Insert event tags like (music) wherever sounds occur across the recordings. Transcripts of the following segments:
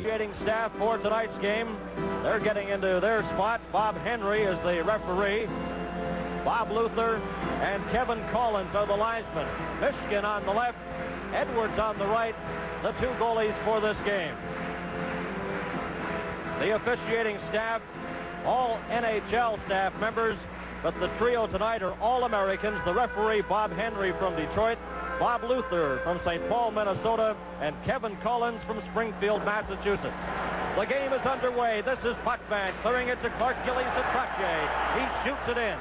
officiating staff for tonight's game. They're getting into their spots. Bob Henry is the referee. Bob Luther and Kevin Collins are the linesmen. Myshkin on the left, Edwards on the right, the two goalies for this game. The officiating staff, all NHL staff members, but the trio tonight are all Americans. The referee, Bob Henry from Detroit, Bob Luther from St. Paul, Minnesota, and Kevin Collins from Springfield, Massachusetts. The game is underway. This is Potvin clearing it to Clark Gillies to Trottier. He shoots it in.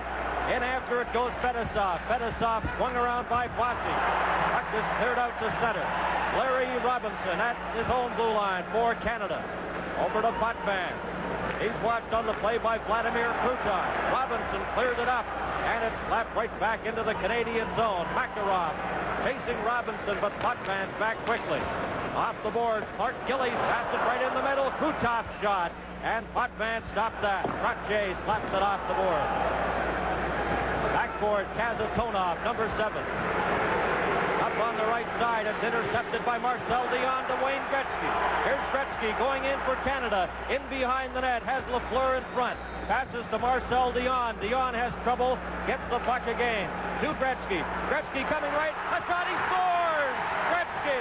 In after it goes Fetisov. Fetisov swung around by Bossy. Puck is cleared out to center. Larry Robinson at his own blue line for Canada. Over to Potvin. He's watched on the play by Vladimir Krutov. Robinson cleared it up, and it slapped right back into the Canadian zone. Makarov chasing Robinson, but Potvin's back quickly. Off the board, Clark Gillies passed it right in the middle. Krutov shot, and Potvin stopped that. Trottier slaps it off the board. Backboard, Kasatonov, number seven. Up on the right side, it's intercepted by Marcel Dionne to Wayne Gretzky. Here's Gretzky going in for Canada. In behind the net, has Lafleur in front. Passes to Marcel Dionne. Dionne has trouble, gets the puck again to Gretzky. Gretzky coming right. A shot. He scores. Gretzky.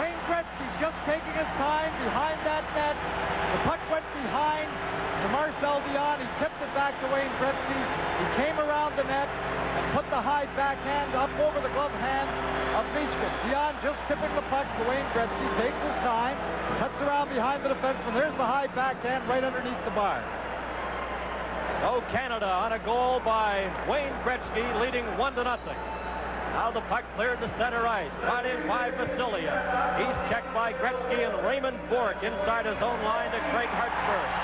Wayne Gretzky just taking his time behind that net. The puck went behind to Dionne. He tipped it back to Wayne Gretzky. He came around the net and put the high backhand up over the glove hand of Myshkin. Dionne just tipping the puck to Wayne Gretzky, takes his time, cuts around behind the defenseman. There's the high backhand right underneath the bar. Oh, Canada on a goal by Wayne Gretzky, leading one to nothing. Now the puck cleared to center ice. Brought in by Vasiliev. He's checked by Gretzky and Raymond Bourque inside his own line to Craig Hartsburg.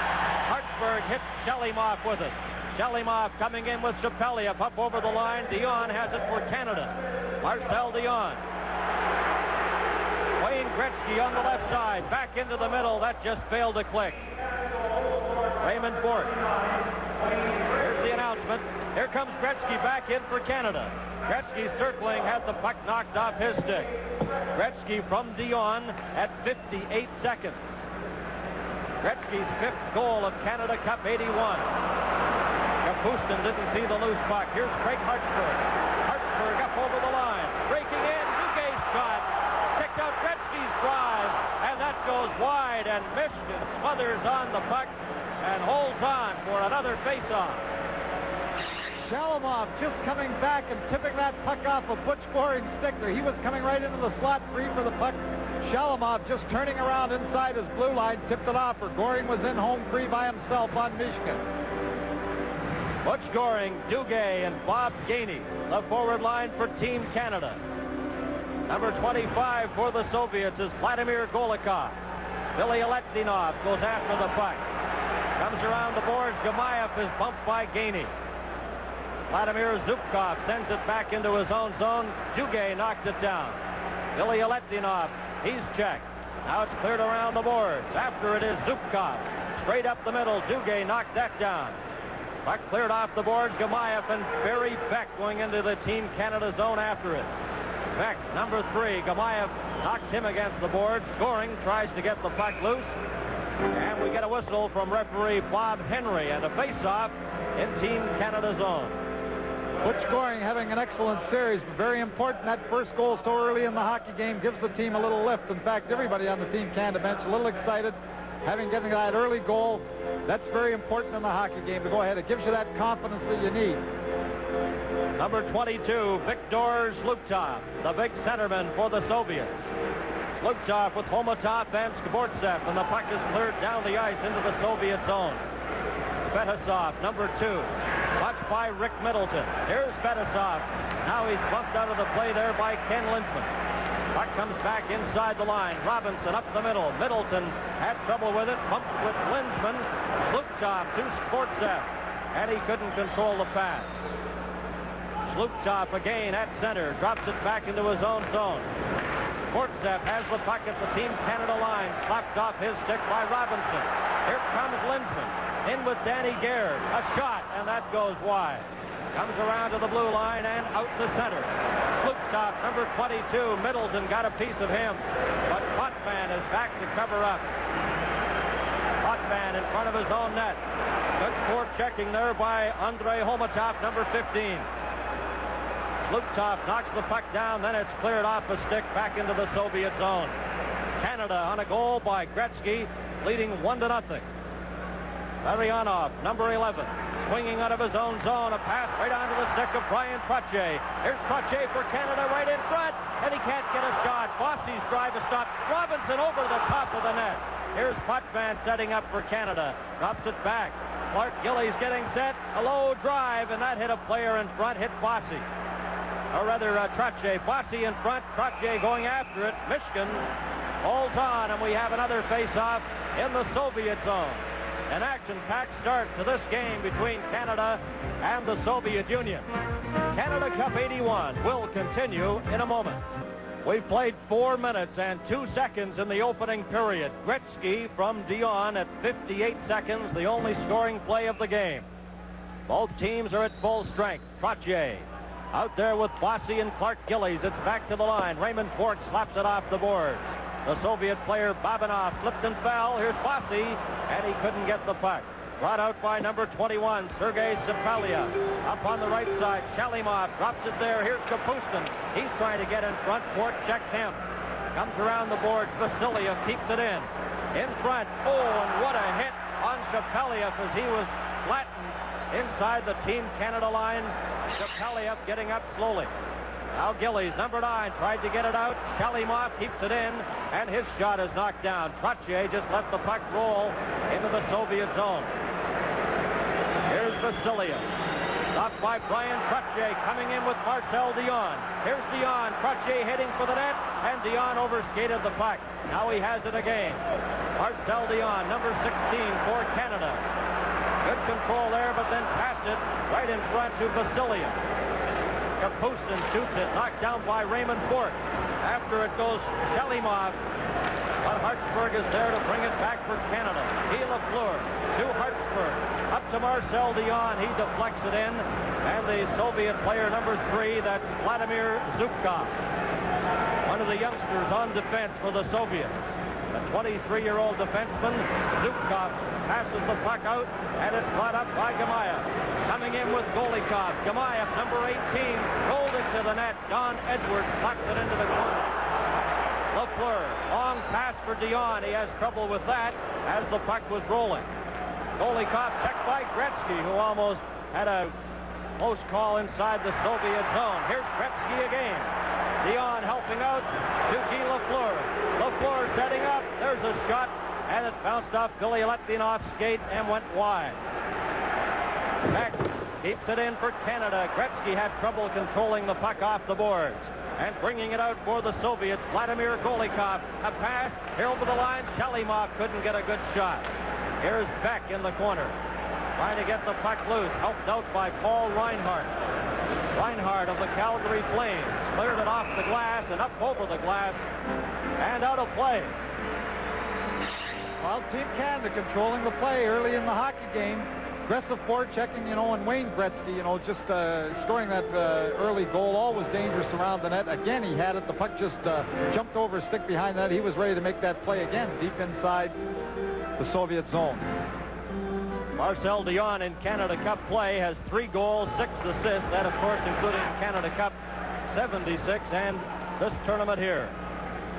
Hartsburg hits Shalimov with it. Shalimov coming in with Shepelev up over the line. Dionne has it for Canada. Marcel Dionne. Wayne Gretzky on the left side. Back into the middle. That just failed to click. Raymond Bourque. Here's the announcement. Here comes Gretzky back in for Canada. Gretzky circling, had the puck knocked off his stick. Gretzky from Dionne at 58 seconds. Gretzky's fifth goal of Canada Cup 81. Kapustin didn't see the loose puck. Here's Craig Hartsburg. Hartsburg up over the line. Breaking in. Duguay's shot. Checked out Gretzky's drive. And that goes wide. And Myshkin smothers on the puck and holds on for another faceoff. Shalimov just coming back and tipping that puck off of Butch Goring's stick there. He was coming right into the slot free for the puck. Shalimov just turning around inside his blue line, tipped it off, for Goring was in home free by himself on Myshkin. Butch Goring, Duguay, and Bob Gainey, the forward line for Team Canada. Number 25 for the Soviets is Vladimir Golikov. Bilyaletdinov goes after the puck. Comes around the boards. Gamayev is bumped by Gainey. Vladimir Zubkov sends it back into his own zone. Duguay knocks it down. Bilyaletdinov, he's checked. Now it's cleared around the boards. After it is Zubkov. Straight up the middle. Duguay knocked that down. Puck cleared off the boards. Gamayev and Barry Beck going into the Team Canada zone after it. Beck, number three. Gamayev knocks him against the board. Goring, tries to get the puck loose. And we get a whistle from referee Bob Henry and a face-off in Team Canada zone. Butch Goring having an excellent series, but very important. That first goal so early in the hockey game gives the team a little lift. In fact, everybody on the Team Canada bench a little excited, having getting that early goal. That's very important in the hockey game to go ahead. It gives you that confidence that you need. Number 22, Viktor Zhluktov, the big centerman for the Soviets. Zhluktov with Khomutov and Skvortsov, and the puck is cleared down the ice into the Soviet zone. Fetisov, number two. By Rick Middleton. Here's Fetisov. Now he's bumped out of the play there by Ken Linseman. Puck comes back inside the line. Robinson up the middle. Middleton had trouble with it. Bumped with Linseman. Zhluktov to Skvortsov. And he couldn't control the pass. Zhluktov again at center. Drops it back into his own zone. Skvortsov has the puck at the Team Canada line. Slapped off his stick by Robinson. Here comes Linseman. In with Danny Gare. A shot and that goes wide. Comes around to the blue line and out to center. Zhluktov, number 22, Middleton got a piece of him. But Potvin is back to cover up. Potvin in front of his own net. Good sport checking there by Andrei Khomutov, number 15. Zhluktov knocks the puck down, then it's cleared off a stick back into the Soviet zone. Canada on a goal by Gretzky, leading one to nothing. Larionov, number 11, swinging out of his own zone. A pass right onto the stick of Brian Trottier. Here's Trottier for Canada right in front, and he can't get a shot. Bossy's drive is stopped. Robinson over the top of the net. Here's Potvin setting up for Canada. Drops it back. Clark Gillies getting set. A low drive, and that hit a player in front, hit Bossy. Or rather, uh, Trottier. Bossy in front. Trottier going after it. Myshkin holds on, and we have another face-off in the Soviet zone. An action-packed start to this game between Canada and the Soviet Union. Canada Cup 81 will continue in a moment. We've played four minutes and two seconds in the opening period. Gretzky from Dionne at 58 seconds, the only scoring play of the game. Both teams are at full strength. Trottier out there with Bossy and Clark Gillies. It's back to the line. Raymond Bourque slaps it off the boards. The Soviet player Babinov slipped and fell. Here's Bossy, and he couldn't get the puck. Brought out by number 21, Sergei Sapalia. Up on the right side, Shalimov drops it there. Here's Kapustin. He's trying to get in front. Bourque checks him. Comes around the board. Vasiliev keeps it in. In front. Oh, and what a hit on Shepelev as he was flattened inside the Team Canada line. Shepelev getting up slowly. Now Gillies, number nine, tried to get it out. Shalimov keeps it in, and his shot is knocked down. Trottier just let the puck roll into the Soviet zone. Here's Vasiliev. Stopped by Brian Trottier, coming in with Marcel Dionne. Here's Dionne, Trottier heading for the net, and Dionne overskated the puck. Now he has it again. Marcel Dionne, number 16 for Canada. Good control there, but then passed it right in front to Vasiliev. Kapustin shoots it, knocked down by Raymond Fort. After it goes Shalimov. But Hartsburg is there to bring it back for Canada. He Lafleur to Hartsburg. Up to Marcel Dionne. He deflects it in. And the Soviet player number three, that's Vladimir Zubkov. One of the youngsters on defense for the Soviets. The 23-year-old defenseman, Zubkov, passes the puck out, and it's brought up by Gamayev. Coming in with Golikov. Gamayev, number 18, rolled it to the net. Don Edwards knocked it into the corner. Lafleur, long pass for Dionne. He has trouble with that as the puck was rolling. Golikov checked by Gretzky, who almost had a close call inside the Soviet zone. Here's Gretzky again. Dionne helping out to Guy Lafleur. Lafleur setting up. There's a shot, and it bounced off Bilyaletdinov skate and went wide. Beck keeps it in for Canada. Gretzky had trouble controlling the puck off the boards. And bringing it out for the Soviets, Vladimir Golikov. A pass, here over the line. Shalimov couldn't get a good shot. Here's Beck in the corner. Trying to get the puck loose. Helped out by Paul Reinhart. Reinhart of the Calgary Flames cleared it off the glass and up over the glass and out of play. Well, Team Canada controlling the play early in the hockey game aggressive forechecking, you know, and Wayne Gretzky, you know, just uh, scoring that uh, early goal, always dangerous around the net. Again, he had it. The puck just uh, jumped over, stick behind that. He was ready to make that play again, deep inside the Soviet zone. Marcel Dionne in Canada Cup play has three goals, six assists. That, of course, including Canada Cup 76 and this tournament here.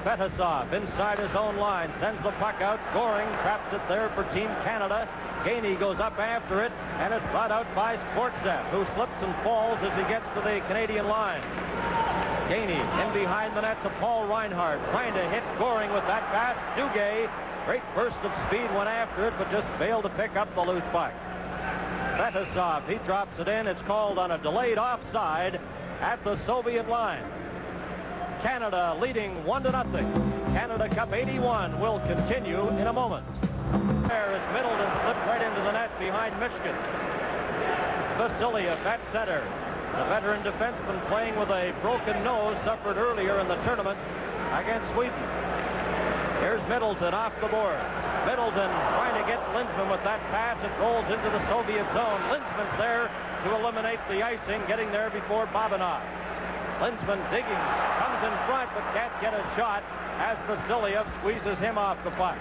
Fetisov inside his own line, sends the puck out. Goring traps it there for Team Canada. Gainey goes up after it, and it's brought out by Skvortsov, who slips and falls as he gets to the Canadian line. Gainey in behind the net to Paul Reinhart, trying to hit Goring with that pass. Duguay, great burst of speed, went after it, but just failed to pick up the loose puck. Fetisov, he drops it in. It's called on a delayed offside at the Soviet line. Canada leading one to nothing. Canada Cup 81 will continue in a moment. There is Middleton slipped right into the net behind Myshkin. Vasiliev at center. The veteran defenseman playing with a broken nose suffered earlier in the tournament against Sweden. Here's Middleton off the board. Middleton trying to get Linseman with that pass. It rolls into the Soviet zone. Linseman's there, to eliminate the icing, getting there before Babinov. Linseman digging, comes in front but can't get a shot as Vasiliev squeezes him off the puck.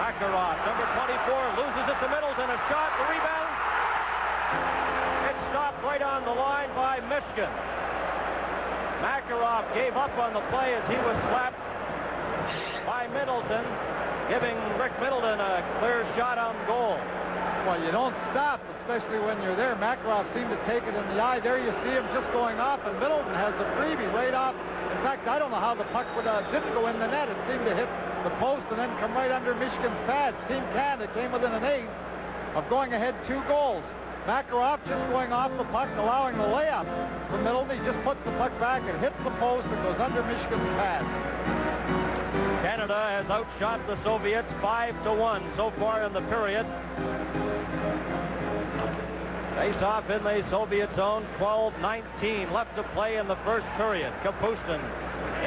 Makarov, number 24, loses it to Middleton. A shot, the rebound. It's stopped right on the line by Myshkin. Makarov gave up on the play as he was slapped by Middleton, giving Rick Middleton a clear shot on goal. Well, you don't stop, especially when you're there. Makarov seemed to take it in the eye. There you see him just going off, and Middleton has the freebie right off. In fact, I don't know how the puck would, uh, didn't go in the net. It seemed to hit the post and then come right under Myshkin's pads. Team Canada came within an eighth of going ahead two goals. Makarov just going off the puck, allowing the layup for Middleton. He just puts the puck back and hits the post and goes under Myshkin's pads. Canada has outshot the Soviets 5 to 1 so far in the period. Face off in the Soviet zone, 12-19 left to play in the first period. Kapustin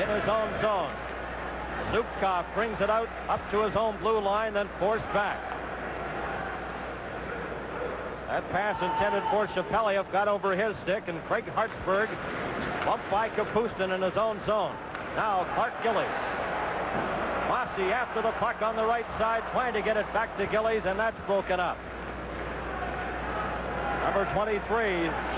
in his own zone. Zubkov brings it out up to his own blue line, then forced back. That pass intended for Shepelev got over his stick, and Craig Hartsburg bumped by Kapustin in his own zone. Now Clark Gillies. Bossy after the puck on the right side, trying to get it back to Gillies, and that's broken up. Number 23,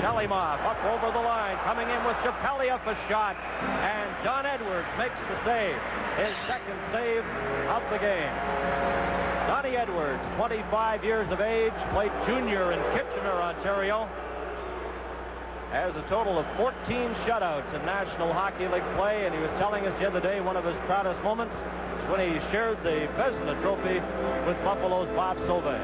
Shalimov up over the line, coming in with Shepelev a shot, and Don Edwards makes the save, his second save of the game. Donnie Edwards, 25 years of age, played junior in Kitchener, Ontario, has a total of 14 shutouts in National Hockey League play, and he was telling us the other day one of his proudest moments when he shared the Vezina Trophy with Buffalo's Bob Sauve.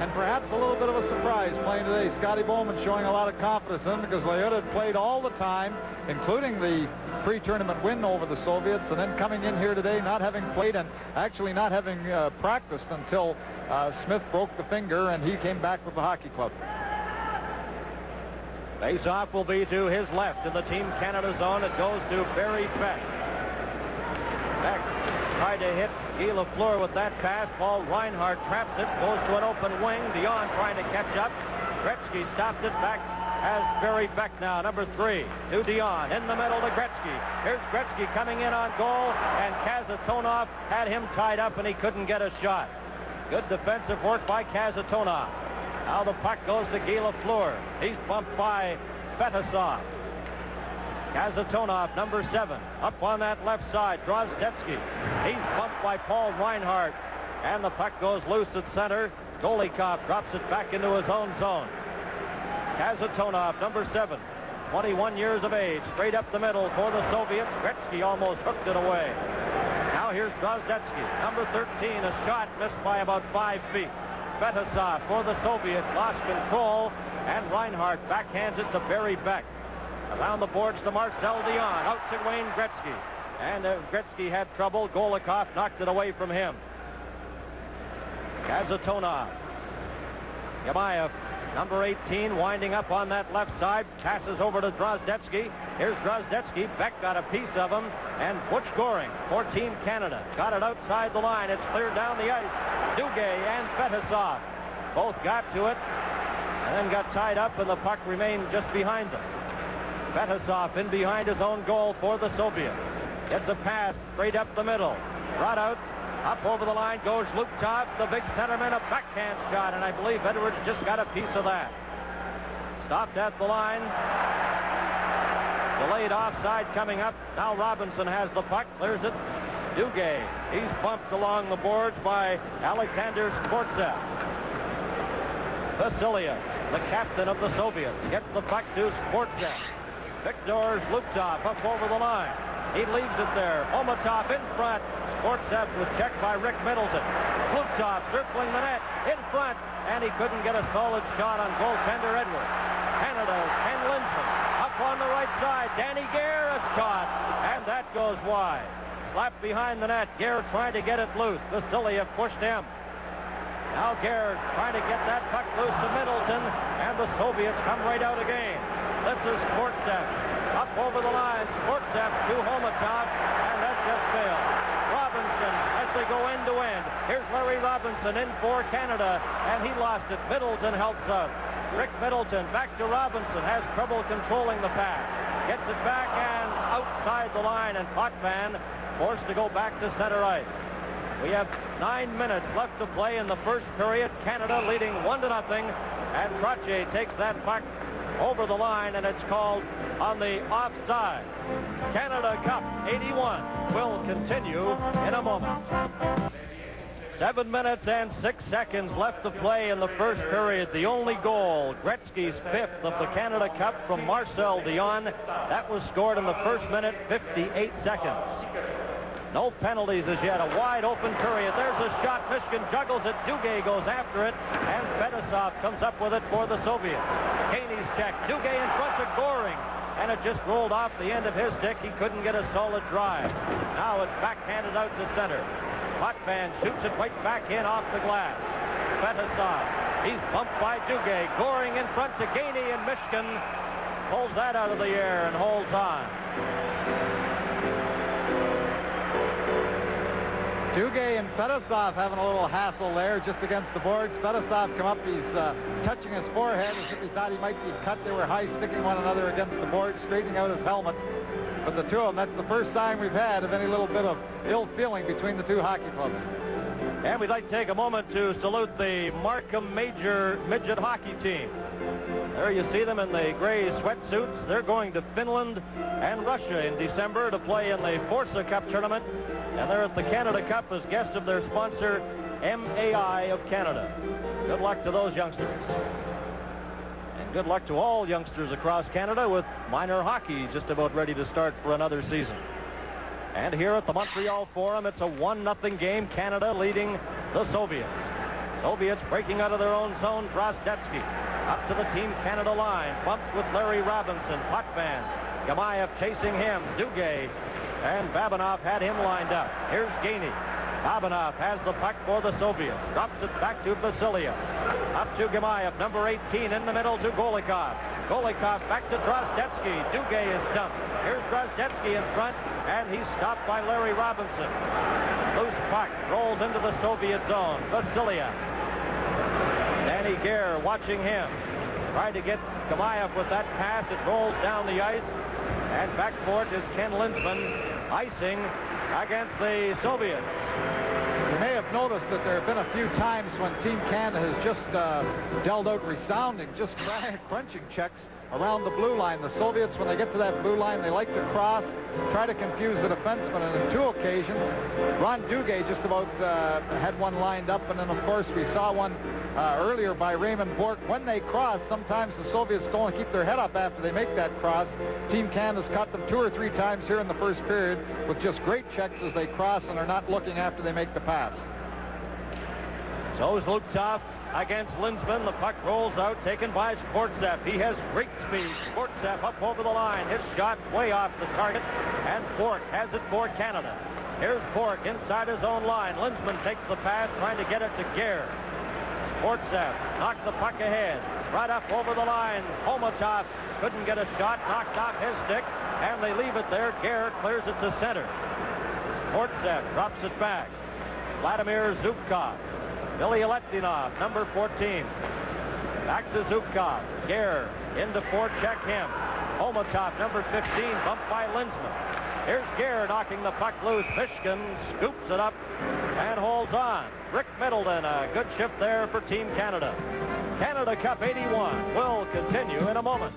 And perhaps a little bit of a surprise playing today. Scotty Bowman showing a lot of confidence in him because Leota had played all the time, including the pre-tournament win over the Soviets, and then coming in here today not having played and actually not having uh, practiced until uh, Smith broke the finger and he came back with the hockey club. Face-off will be to his left in the Team Canada zone. It goes to Barry. Beck tried to hit Guy Lafleur with that pass. Paul Reinhart traps it, goes to an open wing. Dionne trying to catch up. Gretzky stops it back as Barry Beck now, number three, to Dionne. In the middle to Gretzky. Here's Gretzky coming in on goal, and Kasatonov had him tied up, and he couldn't get a shot. Good defensive work by Kasatonov. Now the puck goes to Guy Lafleur. He's bumped by Fetisov. Kasatonov, number seven, up on that left side. Drozdetsky. He's bumped by Paul Reinhart. And the puck goes loose at center. Golikov drops it back into his own zone. Kasatonov, number seven, 21 years of age, straight up the middle for the Soviets. Gretzky almost hooked it away. Now here's Drozdetsky, number 13, a shot missed by about five feet. Fetisov for the Soviets lost control, and Reinhart backhands it to Barry Beck. Around the boards to Marcel Dionne. Out to Wayne Gretzky. And uh, Gretzky had trouble. Golikov knocked it away from him. Kasatonov. Gamayev, number 18, winding up on that left side. Passes over to Drozdetsky. Here's Drozdetsky. Beck got a piece of him. And Butch Goring for Team Canada. Got it outside the line. It's cleared down the ice. Duguay and Fetisov both got to it and then got tied up, and the puck remained just behind them. Fetisov in behind his own goal for the Soviets. Gets a pass straight up the middle. Brought out. Up over the line goes Luptov, the big centerman, a backhand shot, and I believe Edwards just got a piece of that. Stopped at the line. Delayed offside coming up. Now Robinson has the puck. Clears it. Duguay, He's bumped along the boards by Alexander Skvortsov. Vasiliev, the captain of the Soviets, gets the puck to Skvortsov. Viktor Zhluktov up over the line. He leaves it there. Khomutov in front. Skvortsov was checked by Rick Middleton. Zhluktov circling the net in front, and he couldn't get a solid shot on goaltender Edwards. Canada, Ken Linseman up on the right side. Danny Gare a shot, and that goes wide. Slapped behind the net. Gare trying to get it loose. Vasiliev pushed him. Now Gare trying to get that puck loose to Middleton, and the Soviets come right out again. Up over the line. Skvortsov to Khomutov, and that just failed. Robinson as they go end to end. Here's Larry Robinson in for Canada, and he lost it. Middleton helps out. Rick Middleton back to Robinson. Has trouble controlling the pass. Gets it back and outside the line. And Potvin forced to go back to center ice. We have nine minutes left to play in the first period. Canada leading one to nothing. And Trottier takes that puck over the line, and it's called on the offside. Canada Cup 81 will continue in a moment. Seven minutes and six seconds left to play in the first period. The only goal, Gretzky's fifth of the Canada Cup from Marcel Dionne. That was scored in the first minute, 58 seconds. No penalties as yet. A wide open period. There's a shot. Myshkin juggles it. Duguay goes after it. And Fetisov comes up with it for the Soviets. Gainey's check. Duguay in front of Goring. And it just rolled off the end of his stick. He couldn't get a solid drive. Now it's backhanded out to center. Potvin shoots it right back in off the glass. Fetisov. He's bumped by Duguay. Goring in front to Gainey and Myshkin pulls that out of the air and holds on. Duguay and Fetisov having a little hassle there just against the boards. Fetisov come up, he's uh, touching his forehead as if he thought he might be cut. They were high sticking one another against the board, straightening out his helmet. But the two of them, that's the first time we've had of any little bit of ill feeling between the two hockey clubs. And we'd like to take a moment to salute the Markham Major Midget Hockey Team. There you see them in the gray sweatsuits. They're going to Finland and Russia in December to play in the Forza Cup tournament and they're at the Canada Cup as guests of their sponsor, MAI of Canada. Good luck to those youngsters. And good luck to all youngsters across Canada with minor hockey just about ready to start for another season. And here at the Montreal Forum, it's a 1-0 game, Canada leading the Soviets. Soviets breaking out of their own zone, Drozdetsky. Up to the Team Canada line, bumped with Larry Robinson, Potvin, Gamayev chasing him, Duguay and Babinov had him lined up. Here's Gainey. Babinov has the puck for the Soviets. Drops it back to Vasiliev. Up to Gamayev, number 18 in the middle to Golikov. Golikov back to Drozdetsky. Duguay is dumped. Here's Drozdetsky in front, and he's stopped by Larry Robinson. Loose puck rolls into the Soviet zone. Vasiliev. Danny Gare watching him. Tried to get Gamayev with that pass. It rolls down the ice. And back for it is Ken Linseman icing against the Soviets. You may have noticed that there have been a few times when Team Canada has just uh, dealt out resounding, just (laughs) crunching checks around the blue line. The Soviets, when they get to that blue line, they like to cross, try to confuse the defenseman. And on two occasions, Ron Duguay just about uh, had one lined up. And then, of course, we saw one uh, earlier by Raymond Bourque. When they cross, sometimes the Soviets don't keep their head up after they make that cross. Team Canada's caught them two or three times here in the first period with just great checks as they cross and are not looking after they make the pass. So is Luptov against Linseman. The puck rolls out, taken by Skvortsov. He has great speed. Skvortsov up over the line. His shot way off the target, and Bourque has it for Canada. Here's Bourque inside his own line. Linseman takes the pass, trying to get it to Gare. Skvortsov knocked the puck ahead. Right up over the line. Khomutov couldn't get a shot, knocked off his stick, and they leave it there. Gare clears it to center. Skvortsov drops it back. Vladimir Zubkov Bilyaletdinov, number 14. Back to Zubkov. Gare into forecheck him. Khomutov, number 15, bumped by Linseman. Here's Gare knocking the puck loose. Myshkin scoops it up and holds on. Rick Middleton, a good shift there for Team Canada. Canada Cup 81 will continue in a moment.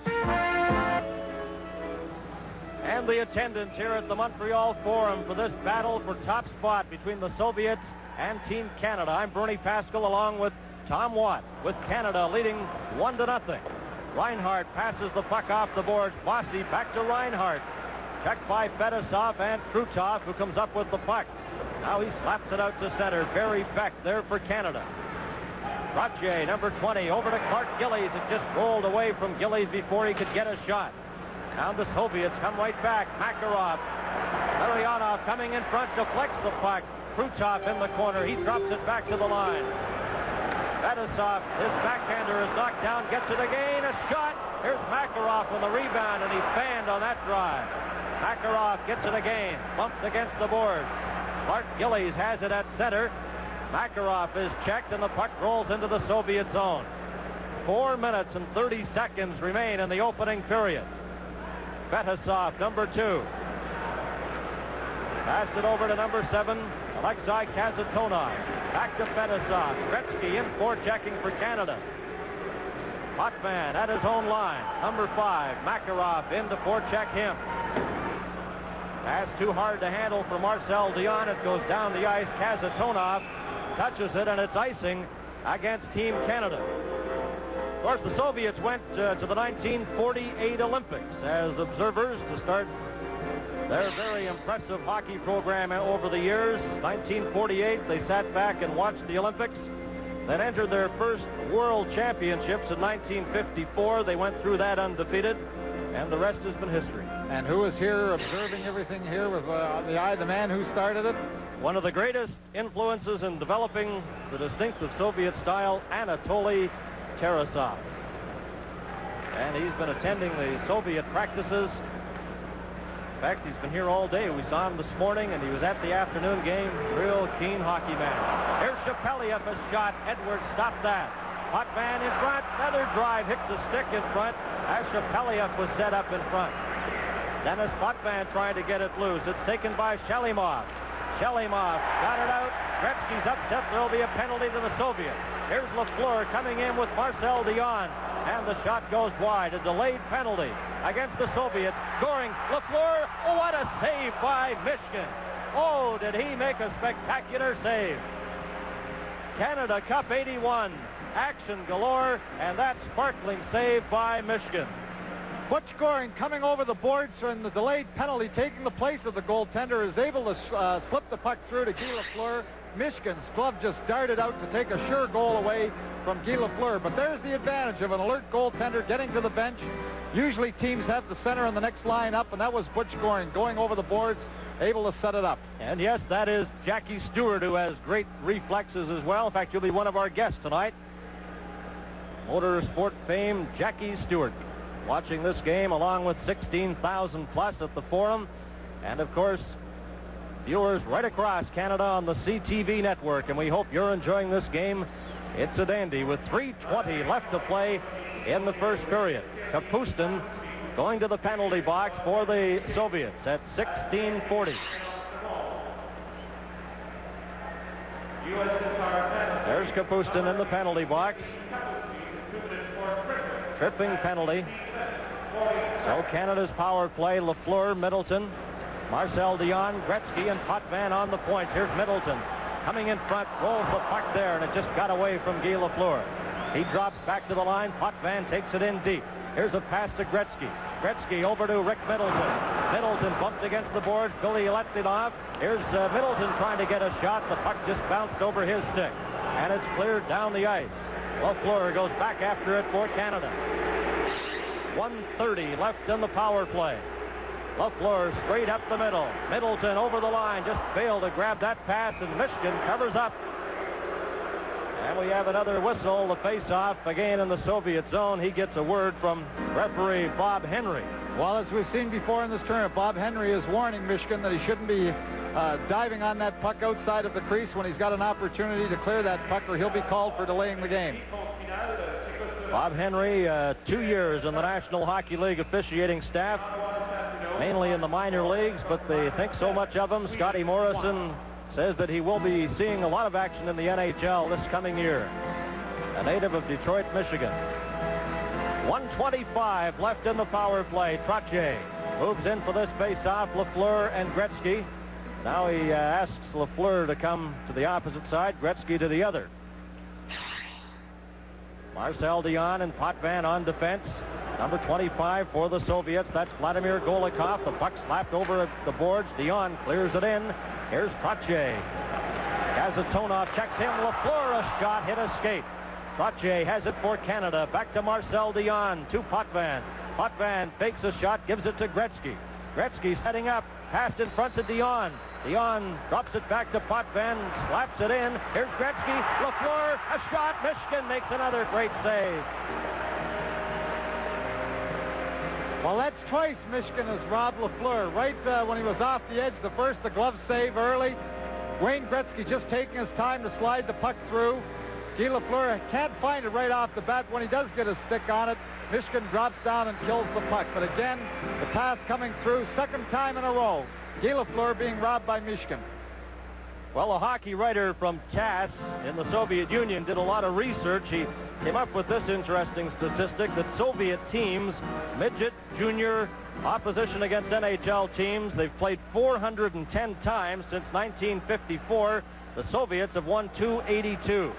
And the attendance here at the Montreal Forum for this battle for top spot between the Soviets and Team Canada. I'm Bernie Pascall along with Tom Watt with Canada leading one to nothing. Reinhart passes the puck off the board. Bossy back to Reinhart. Checked by Fetisov and Krutov who comes up with the puck. Now he slaps it out to center. Barry Beck there for Canada. Trottier, number 20, over to Clark Gillies. It just rolled away from Gillies before he could get a shot. Now the Soviets come right back. Makarov. Larionov coming in front, deflects the puck. Krutov in the corner. He drops it back to the line. Fetisov, his backhander is knocked down, gets it again, a shot. Here's Makarov on the rebound, and he fanned on that drive. Makarov gets it again, bumped against the board. Clark Gillies has it at center. Makarov is checked, and the puck rolls into the Soviet zone. Four minutes and 30 seconds remain in the opening period. Fetisov, number two. Passed it over to number seven, Alexei Kasatonov. Back to Fetisov. Gretzky in for checking for Canada. Potvin at his own line. Number five, Makarov in to forecheck him. Pass too hard to handle for Marcel Dionne. It goes down the ice. Kasatonov touches it, and it's icing against Team Canada. Of course, the Soviets went uh, to the 1948 Olympics as observers to start their very impressive hockey program over the years. 1948, they sat back and watched the Olympics. Then entered their first World Championships in 1954. They went through that undefeated, and the rest has been history. And who is here observing everything here with uh, the eye, the man who started it? One of the greatest influences in developing the distinctive Soviet style, Anatoly Tarasov. And he's been attending the Soviet practices. In fact, he's been here all day. We saw him this morning, and he was at the afternoon game. Real keen hockey man. Here's Shepelev, a shot. Edwards stopped that. Potvin in front. Another drive hits the stick in front as Shepelev was set up in front. Denis Potvin trying to get it loose. It's taken by Shalimov. Shalimov got it out. Gretzky's upset. There'll be a penalty to the Soviets. Here's Lafleur coming in with Marcel Dionne. And the shot goes wide. A delayed penalty against the Soviets. Scoring Lafleur. Oh, what a save by Myshkin. Oh, did he make a spectacular save. Canada Cup 81. Action galore. And that sparkling save by Myshkin. Butch Goring coming over the boards and the delayed penalty taking the place of the goaltender is able to uh, slip the puck through to Guy Lafleur. Myshkin's glove just darted out to take a sure goal away from Guy Lafleur. But there's the advantage of an alert goaltender getting to the bench. Usually teams have the center on the next line up, and that was Butch Goring going over the boards, able to set it up. And yes, that is Jackie Stewart, who has great reflexes as well. In fact, you'll be one of our guests tonight. Motorsport fame, Jackie Stewart watching this game along with 16,000 plus at the Forum. And of course, viewers right across Canada on the CTV network. And we hope you're enjoying this game. It's a dandy with 3.20 left to play in the first period. Kapustin going to the penalty box for the Soviets at 1640. There's Kapustin in the penalty box. Tripping penalty. So Canada's power play, Lafleur, Middleton, Marcel Dionne, Gretzky, and Potvin on the point. Here's Middleton coming in front, rolls the puck there, and it just got away from Guy Lafleur. He drops back to the line. Potvin takes it in deep. Here's a pass to Gretzky. Gretzky over to Rick Middleton. Middleton bumped against the board. Billy left it off. Here's uh, Middleton trying to get a shot. The puck just bounced over his stick. And it's cleared down the ice. Lafleur goes back after it for Canada. 130 left in the power play. Lafleur straight up the middle. Middleton over the line. Just failed to grab that pass, and Myshkin covers up. And we have another whistle, the face-off again in the Soviet zone. He gets a word from referee Bob Henry. Well, as we've seen before in this tournament, Bob Henry is warning Myshkin that he shouldn't be uh, diving on that puck outside of the crease when he's got an opportunity to clear that puck or he'll be called for delaying the game. Bob Henry, uh, two years in the National Hockey League officiating staff, mainly in the minor leagues, but they think so much of him. Scotty Morrison says that he will be seeing a lot of action in the NHL this coming year. A native of Detroit, Michigan. 125 left in the power play. Trottier moves in for this face-off. Lafleur and Gretzky. Now he uh, asks Lafleur to come to the opposite side, Gretzky to the other. Marcel Dionne and Potvin on defense. Number 25 for the Soviets. That's Vladimir Golikov. The puck slapped over the boards. Dionne clears it in. Here's Trottier. Kasatonov checks him. Lafleur a shot. Hit escape. Trottier has it for Canada. Back to Marcel Dionne To Potvin. Potvin fakes a shot. Gives it to Gretzky. Gretzky setting up. Passed in front to Dionne. Dionne drops it back to Potvin, slaps it in. Here's Gretzky, Lafleur, a shot. Myshkin makes another great save. Well, that's twice Myshkin has robbed Lafleur. Right uh, when he was off the edge, the first, the glove save early. Wayne Gretzky just taking his time to slide the puck through. Guy Lafleur can't find it right off the bat. When he does get a stick on it, Myshkin drops down and kills the puck. But again, the pass coming through, second time in a row. Guy Lafleur being robbed by Myshkin. Well, a hockey writer from TASS in the Soviet Union did a lot of research. He came up with this interesting statistic that Soviet teams, midget, junior, opposition against NHL teams, they've played 410 times since 1954. The Soviets have won 282.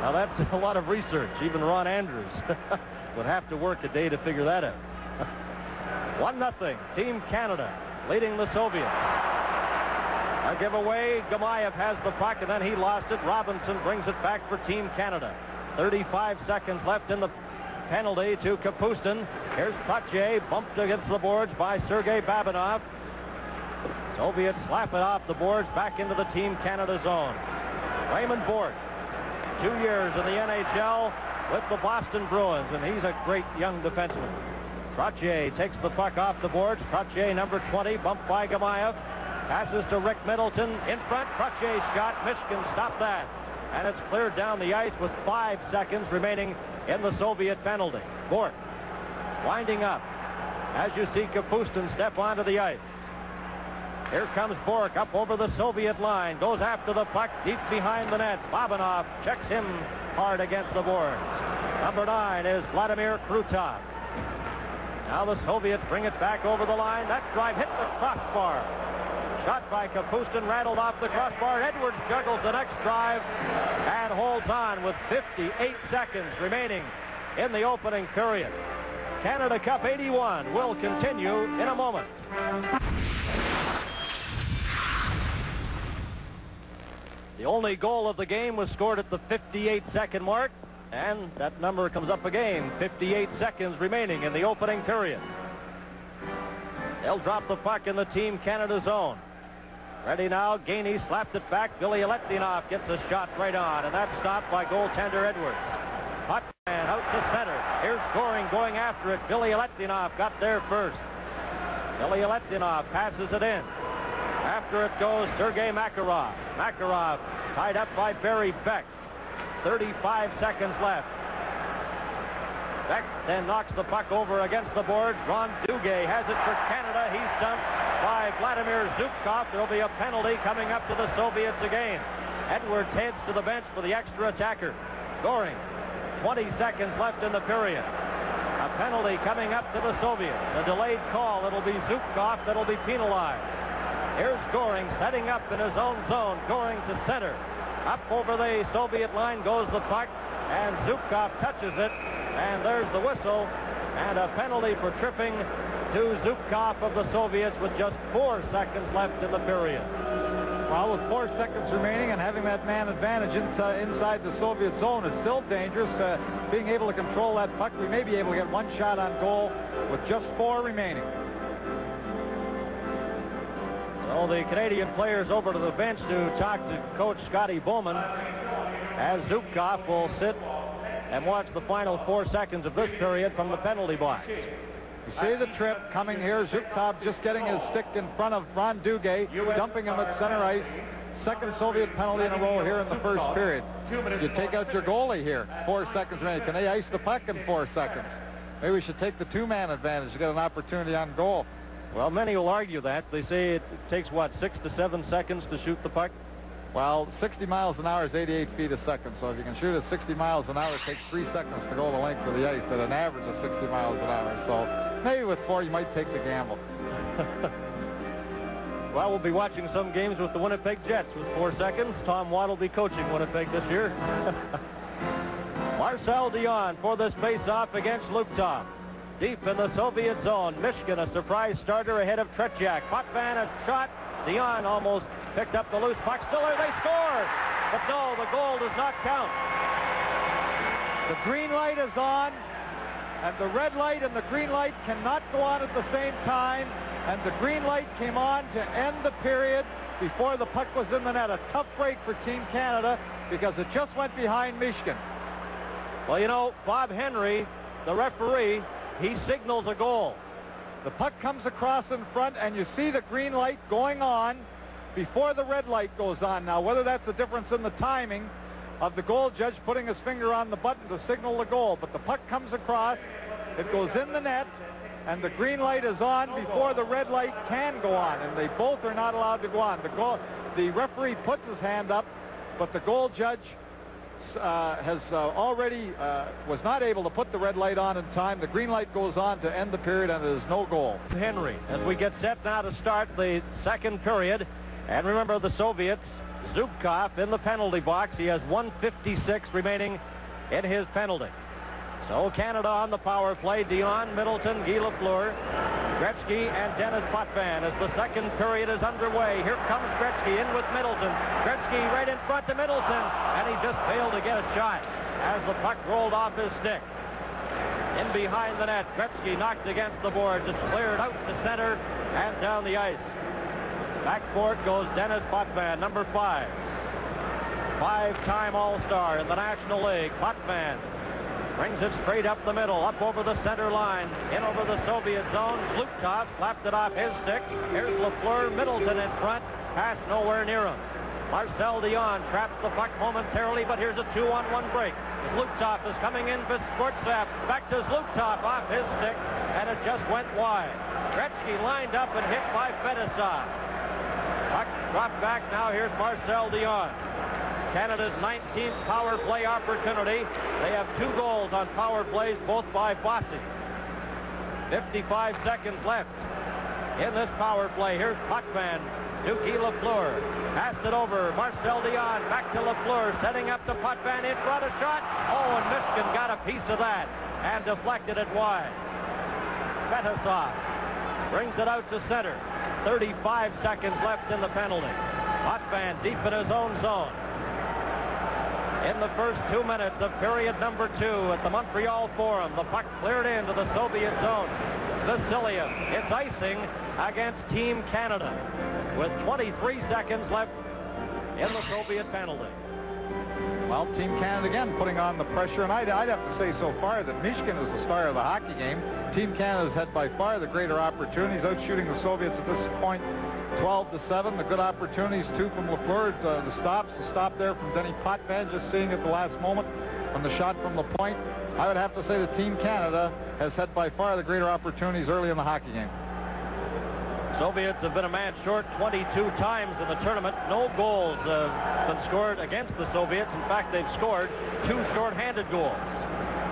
Now that's (laughs) a lot of research. Even Ron Andrews (laughs) would have to work a day to figure that out. (laughs) 1-0, Team Canada leading the Soviets. A giveaway. Gamayev has the puck, and then he lost it. Robinson brings it back for Team Canada. 35 seconds left in the penalty to Kapustin. Here's Trottier, bumped against the boards by Sergei Babinov. Soviets slap it off the boards back into the Team Canada zone. Raymond Bourque, two years in the NHL with the Boston Bruins, and he's a great young defenseman. Trottier takes the puck off the boards. Trottier, number 20, bumped by Gamayev. Passes to Rick Middleton. In front, Trottier's shot. Myshkin stopped that. And it's cleared down the ice with five seconds remaining in the Soviet penalty. Bourque winding up. As you see Kapustin step onto the ice. Here comes Bourque up over the Soviet line. Goes after the puck deep behind the net. Babinov checks him hard against the boards. Number nine is Vladimir Krutov. Now the Soviets bring it back over the line. That drive hit the crossbar. Shot by Kapustin, rattled off the crossbar. Edwards juggles the next drive and holds on with 58 seconds remaining in the opening period. Canada Cup 81 will continue in a moment. The only goal of the game was scored at the 58-second mark, and that number comes up again. 58 seconds remaining in the opening period. They'll drop the puck in the Team Canada zone. Ready now. Gainey slapped it back. Bilyaletdinov gets a shot right on, and that's stopped by goaltender Edwards. Hot man out to center. Here's Goring going after it. Bilyaletdinov got there first. Bilyaletdinov passes it in. After it goes Sergei Makarov. Makarov tied up by Barry Beck. 35 seconds left. Then knocks the puck over against the boards. Ron Duguay has it for Canada. He's dumped by Vladimir Zubkov. There'll be a penalty coming up to the Soviets again. Edwards heads to the bench for the extra attacker. Goring, 20 seconds left in the period. A penalty coming up to the Soviets. A delayed call. It'll be Zubkov that'll be penalized. Here's Goring setting up in his own zone. Goring to center. Up over the Soviet line goes the puck, and Zubkov touches it, and there's the whistle, and a penalty for tripping to Zubkov of the Soviets with just four seconds left in the period. Well, with four seconds remaining and having that man advantage inside, inside the Soviet zone is still dangerous. Uh, being able to control that puck, we may be able to get one shot on goal with just four remaining. So the Canadian players over to the bench to talk to Coach Scotty Bowman as Zubkov will sit and watch the final four seconds of this period from the penalty box. You see the trip coming here. Zubkov just getting his stick in front of Ron Duguay, dumping him at center ice. Second Soviet penalty in a row here in the first period. You take out your goalie here. Four seconds remaining. Can they ice the puck in four seconds? Maybe we should take the two-man advantage to get an opportunity on goal. Well, many will argue that. They say it takes, what, six to seven seconds to shoot the puck? Well, 60 miles an hour is 88 feet a second, so if you can shoot at 60 miles an hour, it takes three seconds to go the length of the ice at an average of 60 miles an hour. So maybe with four, you might take the gamble. (laughs) well, we'll be watching some games with the Winnipeg Jets with four seconds. Tom Watt will be coaching Winnipeg this year. (laughs) Marcel Dionne for this face-off against Luptov. Deep in the Soviet zone, Myshkin a surprise starter ahead of Tretiak. Potvin a shot. Dionne almost picked up the loose puck. Still there, they scored. But no, the goal does not count. The green light is on, and the red light and the green light cannot go on at the same time. And the green light came on to end the period before the puck was in the net. A tough break for Team Canada because it just went behind Myshkin. Well, you know, Bob Henry, the referee, he signals a goal. The puck comes across in front, and you see the green light going on before the red light goes on. Now, whether that's a difference in the timing of the goal judge putting his finger on the button to signal the goal. But the puck comes across. It goes in the net and the green light is on before the red light can go on, and they both are not allowed to go on. The, goal, the referee puts his hand up, but the goal judge uh, has uh, already uh, was not able to put the red light on in time. The green light goes on to end the period, and it is no goal. Henry, as we get set now to start the second period, and remember the Soviets, Zubkov in the penalty box. He has 156 remaining in his penalty. So Canada on the power play. Dionne Middleton, Guy Lafleur, Gretzky, and Dennis Potvin as the second period is underway. Here comes Gretzky in with Middleton. Gretzky right in front to Middleton, and he just failed to get a shot as the puck rolled off his stick. In behind the net, Gretzky knocked against the boards. It's cleared out to center and down the ice. Back it goes Dennis Potvin, number five. Five-time All-Star in the National League. Potvin Brings it straight up the middle, up over the center line, in over the Soviet zone. Zhluktov slapped it off his stick. Here's Lafleur, Middleton in front. Pass nowhere near him. Marcel Dionne traps the puck momentarily, but here's a two-on-one break. Zhluktov is coming in for Skvortsov. Back to Zhluktov off his stick, and it just went wide. Gretzky lined up and hit by Fetisov. Dropped back. Now here's Marcel Dionne. Canada's 19th power play opportunity. They have two goals on power plays, both by Bossy. 55 seconds left in this power play. Here's Potvin, Duki Lafleur. Passed it over. Marcel Dionne back to Lafleur, setting up to Potvin in front. A shot. Oh, and Myshkin got a piece of that and deflected it wide. Fetisov brings it out to center. 35 seconds left in the penalty. Potvin deep in his own zone in the first two minutes of period number two at the Montreal Forum. The puck cleared into the Soviet zone. Vasiliev, it's icing against Team Canada with 23 seconds left in the Soviet penalty. Well, Team Canada again putting on the pressure, and I'd, I'd have to say so far that Myshkin is the star of the hockey game. Team Canada's had by far the greater opportunities, out shooting the Soviets at this point 12 to 7. The good opportunities, two from Lafleur, uh, the stops, the stop there from Denny Potvin, just seeing at the last moment on the shot from the point. I would have to say that Team Canada has had by far the greater opportunities early in the hockey game. Soviets have been a man short 22 times in the tournament. No goals have been scored against the Soviets. In fact, they've scored two short-handed goals.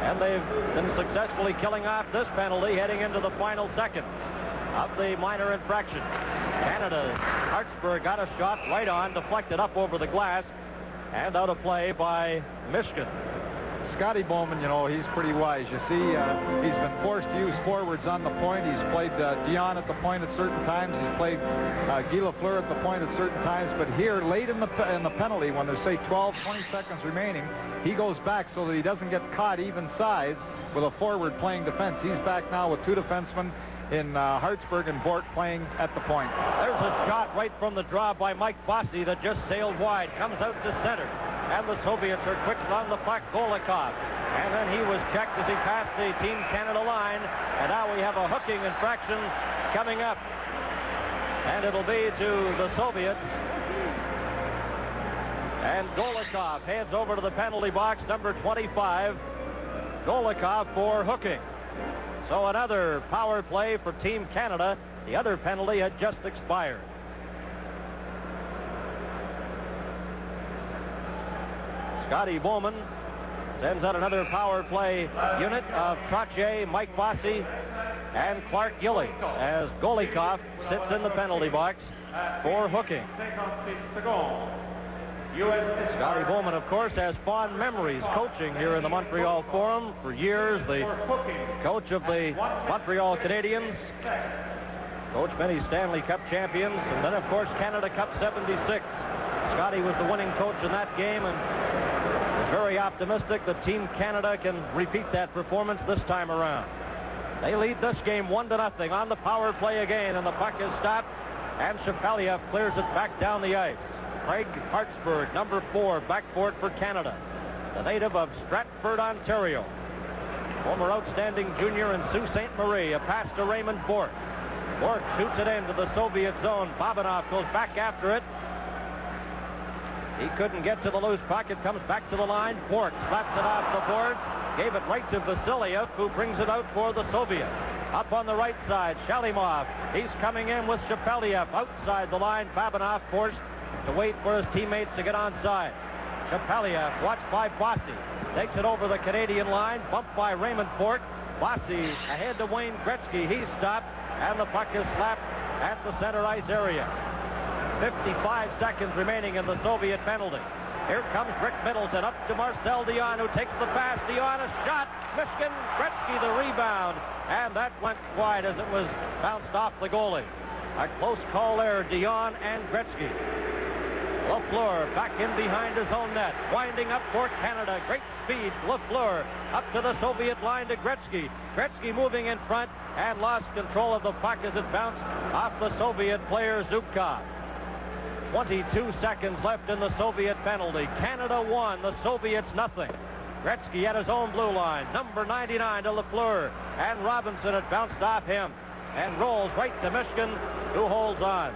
And they've been successfully killing off this penalty heading into the final seconds of the minor infraction. Canada, Hartsburg got a shot right on, deflected up over the glass, and out of play by Myshkin. Scotty Bowman, you know, he's pretty wise. You see, uh, he's been forced to use forwards on the point. He's played uh, Dionne at the point at certain times. He's played uh, Guy Lafleur at the point at certain times. But here, late in the in the penalty, when there's say 12, 20 seconds remaining, he goes back so that he doesn't get caught even sides with a forward playing defense. He's back now with two defensemen in uh, Hartsburg and Bourque playing at the point. There's a shot right from the draw by Mike Bossy that just sailed wide, comes out to center. And the Soviets are quick on the puck, Golikov. And then he was checked as he passed the Team Canada line. And now we have a hooking infraction coming up. And it'll be to the Soviets. And Golikov heads over to the penalty box, number 25. Golikov for hooking. So another power play for Team Canada. The other penalty had just expired. Scotty Bowman sends out another power play unit of Trottier, Mike Bossy, and Clark Gillies as Golikov sits in the penalty box for hooking. Scotty Bowman, of course, has fond memories coaching here in the Montreal Forum for years. The coach of the Montreal Canadiens, coach many Stanley Cup champions, and then, of course, Canada Cup 76. Scotty was the winning coach in that game and very optimistic that Team Canada can repeat that performance this time around. They lead this game one to nothing on the power play again, and the puck is stopped, and Shepelev clears it back down the ice. Craig Hartsburg, number four, back for Canada. The native of Stratford, Ontario. Former outstanding junior in Sault Ste. Marie. A pass to Raymond Bourque. Bourque shoots it into the Soviet zone. Babinov goes back after it. He couldn't get to the loose puck. It comes back to the line. Bourque slaps it off the board, Gave it right to Vasiliev, who brings it out for the Soviets. Up on the right side, Shalimov. He's coming in with Shepelev outside the line. Babinov forced to wait for his teammates to get onside. Shepelev watched by Bossy. Takes it over the Canadian line. Bumped by Raymond Bourque. Bossy ahead to Wayne Gretzky. He's stopped. And the puck is slapped at the center ice area. 55 seconds remaining in the Soviet penalty. Here comes Rick Middleton up to Marcel Dionne who takes the pass. Dionne a shot. Myshkin Gretzky the rebound. And that went wide as it was bounced off the goalie. A close call there, Dionne and Gretzky. Lafleur back in behind his own net, winding up for Canada. Great speed. Lafleur up to the Soviet line to Gretzky. Gretzky moving in front and lost control of the puck as it bounced off the Soviet player Zubkov. 22 seconds left in the Soviet penalty. Canada won, the Soviets nothing. Gretzky at his own blue line. Number 99 to Lafleur. And Robinson had bounced off him and rolls right to Myshkin, who holds on.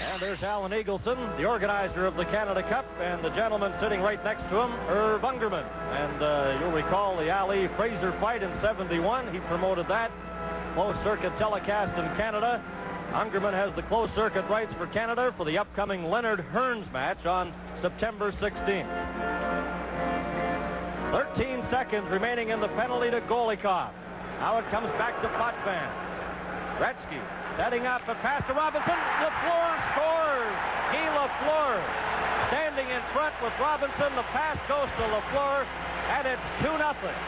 And there's Alan Eagleson, the organizer of the Canada Cup, and the gentleman sitting right next to him, Irv Ungerman. And uh, you'll recall the Ali Fraser fight in 71. He promoted that. Closed circuit telecast in Canada. Ungerman has the closed circuit rights for Canada for the upcoming Leonard Hearns match on September 16th. 13 seconds remaining in the penalty to Golikov. Now it comes back to Potvin. Gretzky setting up a pass to Robinson. LaFleur scores. Guy LaFleur standing in front with Robinson. The pass goes to LaFleur, and it's 2 nothing.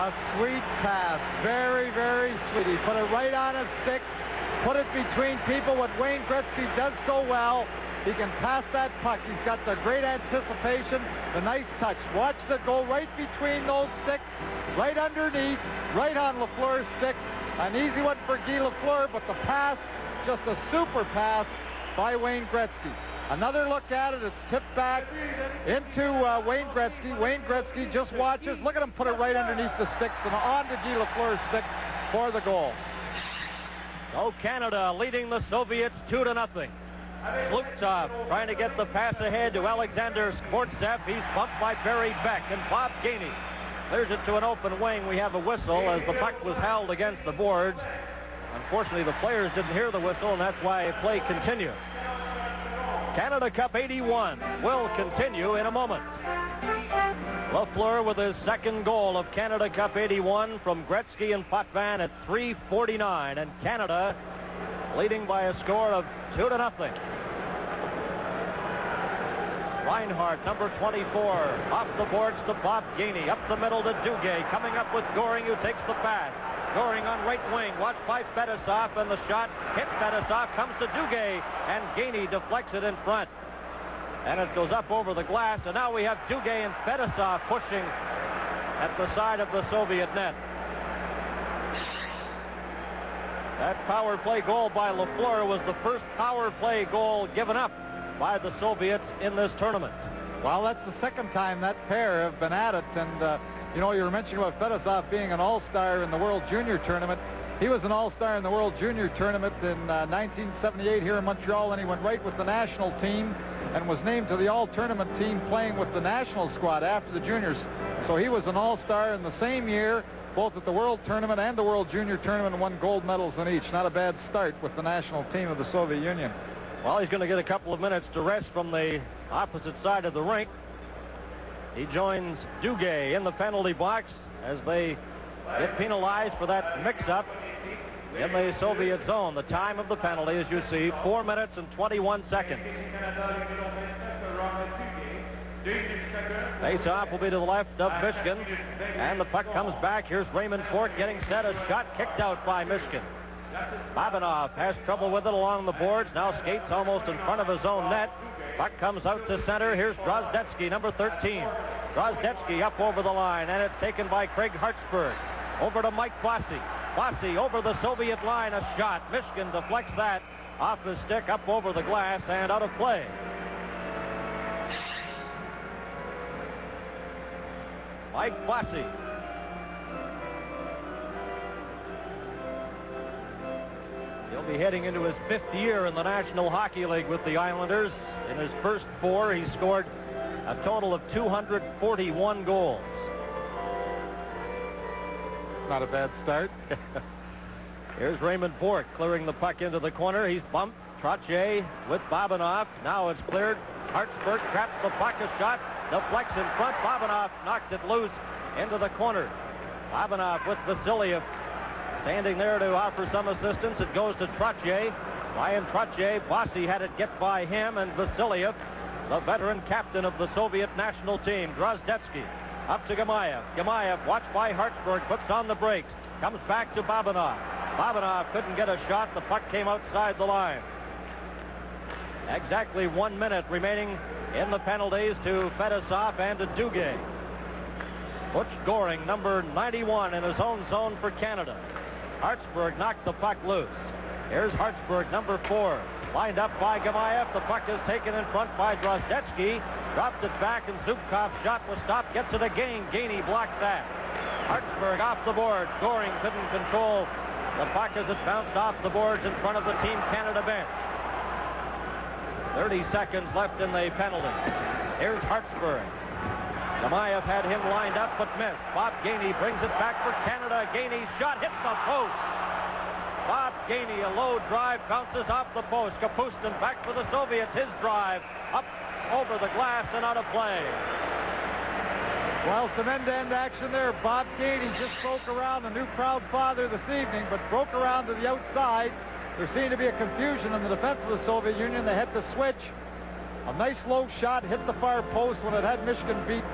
A sweet pass. Very, very sweet. He put it right on his stick, put it between people, what Wayne Gretzky does so well. He can pass that puck. He's got the great anticipation, the nice touch. Watch it go right between those sticks, right underneath, right on LaFleur's stick. An easy one for Guy Lafleur, but the pass, just a super pass by Wayne Gretzky. Another look at it. It's tipped back into uh, Wayne Gretzky. Wayne Gretzky just watches. Look at him put it right underneath the sticks and on to Guy Lafleur's stick for the goal. So Canada leading the Soviets 2 to nothing. Lutov trying to get the pass ahead to Alexander Skvortsov. He's bumped by Barry Beck and Bob Gainey. Clears it to an open wing. We have a whistle as the puck was held against the boards. Unfortunately, the players didn't hear the whistle, and that's why play continued. Canada Cup 81 will continue in a moment. LaFleur with his second goal of Canada Cup 81 from Gretzky and Potvin at 3.49, and Canada leading by a score of 2 to nothing. Reinhart, number 24, off the boards to Bob Gainey, up the middle to Duguay, coming up with Goring, who takes the pass. Goring on right wing, watched by Fetisov, and the shot hit Fetisov, comes to Duguay, and Gainey deflects it in front. And it goes up over the glass, and now we have Duguay and Fetisov pushing at the side of the Soviet net. That power play goal by LaFleur was the first power play goal given up by the Soviets in this tournament. Well, that's the second time that pair have been at it. And, uh, you know, you were mentioning about Fetisov being an all-star in the World Junior Tournament. He was an all-star in the World Junior Tournament in uh, 1978 here in Montreal, and he went right with the national team and was named to the all-tournament team playing with the national squad after the juniors. So he was an all-star in the same year, both at the World Tournament and the World Junior Tournament, and won gold medals in each. Not a bad start with the national team of the Soviet Union. Well, he's going to get a couple of minutes to rest from the opposite side of the rink. He joins Duguay in the penalty box as they get penalized for that mix-up in the Soviet zone. The time of the penalty, as you see, 4 minutes and 21 seconds. Face-off will be to the left of Myshkin, and the puck comes back. Here's Raymond Bourque getting set. A shot kicked out by Myshkin. Babinov has trouble with it along the boards. Now skates almost in front of his own net. Buck comes out to center. Here's Drozdetsky, number 13. Drozdetsky up over the line, and it's taken by Craig Hartsburg. Over to Mike Bossy. Bossy over the Soviet line, a shot. Myshkin deflects that off his stick, up over the glass, and out of play. Mike Bossy be heading into his fifth year in the National Hockey League with the Islanders. In his first four, he scored a total of 241 goals. Not a bad start. (laughs) Here's Raymond Bourque clearing the puck into the corner. He's bumped. Trottier with Babinov. Now it's cleared. Hartsburg traps the puck. A shot. Deflects in front. Babinov knocked it loose into the corner. Babinov with Vasiliev standing there to offer some assistance. It goes to Trottier. Ryan Trottier, Bossy had it get by him, and Vasiliev, the veteran captain of the Soviet national team, Drozdetsky, up to Gamayev. Gamayev, watched by Hartsburg, puts on the brakes, comes back to Babinov. Babinov couldn't get a shot. The puck came outside the line. Exactly one minute remaining in the penalties to Fetisov and to Duguay. Butch Goring, number 91 in his own zone for Canada. Hartsburg knocked the puck loose. Here's Hartsburg, number four. Lined up by Gamayev. The puck is taken in front by Drozdetsky. Dropped it back, and Zubkov's shot was stopped. Gets it again. Gainey blocks that. Hartsburg off the board. Goring couldn't control the puck as it bounced off the boards in front of the Team Canada bench. 30 seconds left in the penalty. Here's Hartsburg. Gamayev had him lined up but missed. Bob Gainey brings it back for Canada. Gainey's shot hits the post. Bob Gainey, a low drive, bounces off the post. Kapustin back for the Soviets. His drive up over the glass and out of play. Well, some end-to-end action there. Bob Gainey just broke around the new proud father this evening, but broke around to the outside. There seemed to be a confusion in the defense of the Soviet Union. They had to switch. A nice low shot hit the far post when it had Myshkin beat.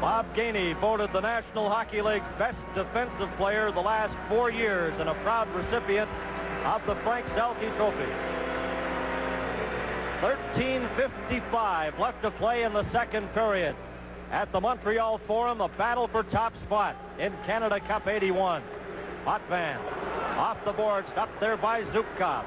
Bob Gainey voted the National Hockey League's best defensive player the last four years and a proud recipient of the Frank Selke Trophy. 13.55 left to play in the second period. At the Montreal Forum, a battle for top spot in Canada Cup 81. Potvin off the board, stopped there by Zubkov.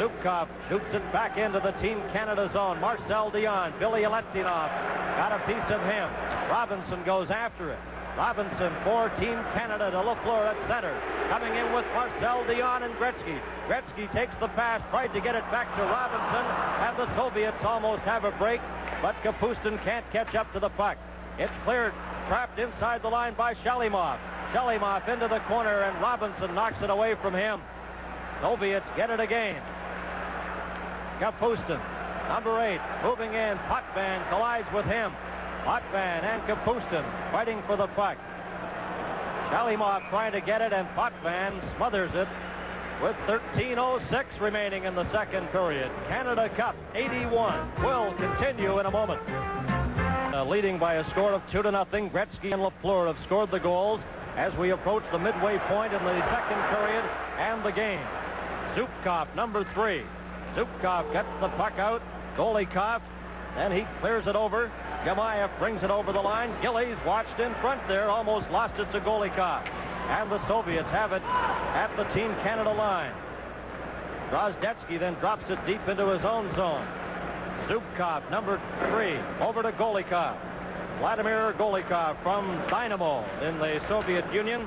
Zubkov shoots it back into the Team Canada zone. Marcel Dionne, Billy Aletinov got a piece of him. Robinson goes after it. Robinson for Team Canada to Lafleur at center. Coming in with Marcel Dionne and Gretzky. Gretzky takes the pass, tried to get it back to Robinson, and the Soviets almost have a break, but Kapustin can't catch up to the puck. It's cleared, trapped inside the line by Shalimov. Shalimov into the corner, and Robinson knocks it away from him. Soviets get it again. Kapustin, number eight, moving in. Potvin collides with him. Potvin and Kapustin fighting for the puck. Shalimov trying to get it, and Potvin smothers it with 13.06 remaining in the second period. Canada Cup 81 will continue in a moment. Uh, leading by a score of 2 to nothing. Gretzky and Lafleur have scored the goals as we approach the midway point in the second period and the game. Zubkov, number three. Zubkov gets the puck out. Golikov, and he clears it over. Gamayev brings it over the line. Gillies watched in front there, almost lost it to Golikov. And the Soviets have it at the Team Canada line. Drozdetsky then drops it deep into his own zone. Zubkov, number three, over to Golikov. Vladimir Golikov from Dynamo in the Soviet Union.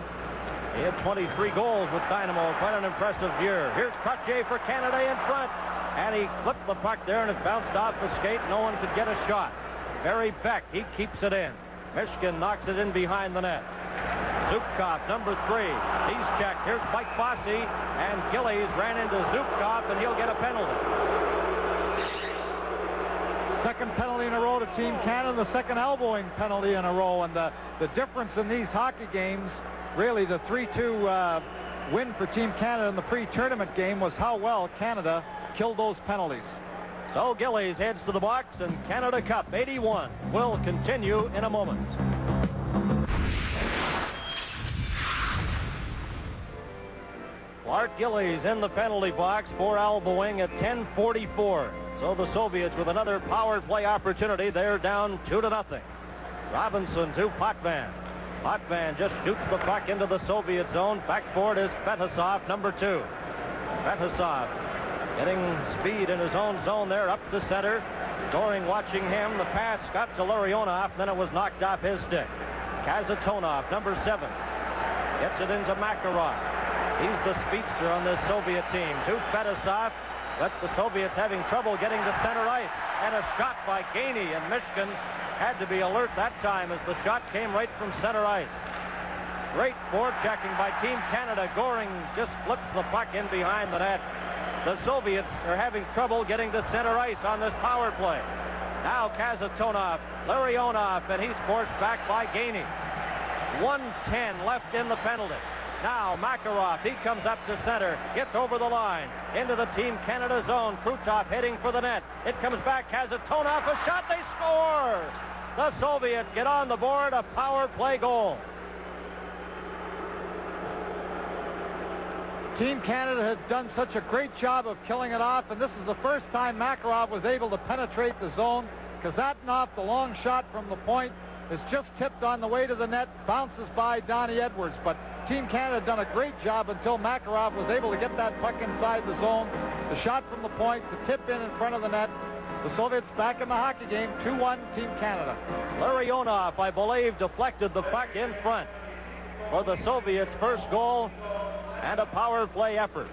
He had 23 goals with Dynamo. Quite an impressive year. Here's Trottier for Canada in front. And he clipped the puck there and it bounced off the skate. No one could get a shot. Barry Beck, he keeps it in. Myshkin knocks it in behind the net. Zubkov, number three. He's checked. Here's Mike Bossy. And Gillies ran into Zubkov and he'll get a penalty. Second penalty in a row to Team Canada, the second elbowing penalty in a row. And the, the difference in these hockey games, really the 3-2 uh, win for Team Canada in the pre-tournament game was how well Canada killed those penalties. So Gillies heads to the box and Canada Cup 81 will continue in a moment. Clark Gillies in the penalty box for elbowing at 1044. So the Soviets with another power play opportunity. They're down two to nothing. Robinson to Potvin. Potvin just shoots the puck into the Soviet zone. Backboard is Fetisov, number two. Fetisov getting speed in his own zone there up the center. Goring watching him. The pass got to Larionov. Then it was knocked off his stick. Kasatonov, number seven. Gets it into Makarov. He's the speedster on this Soviet team. Zub Fetisov with the Soviets having trouble getting to center ice. And a shot by Gainey, and Myshkin had to be alert that time as the shot came right from center ice. Great forechecking by Team Canada. Goring just flips the puck in behind the net. The Soviets are having trouble getting to center ice on this power play. Now Kasatonov, Larionov, and he's forced back by Gainey. 110 left in the penalty. Now Makarov, he comes up to center, gets over the line, into the Team Canada zone. Krutov heading for the net. It comes back, Kasatonov, a shot, they score! The Soviets get on the board, a power play goal. Team Canada had done such a great job of killing it off, and this is the first time Makarov was able to penetrate the zone. Kasatonov, the long shot from the point, is just tipped on the way to the net, bounces by Donnie Edwards, but Team Canada done a great job until Makarov was able to get that puck inside the zone. The shot from the point, the tip in in front of the net. The Soviets back in the hockey game, 2-1 Team Canada. Larionov, I believe, deflected the puck in front for the Soviets' first goal and a power play effort.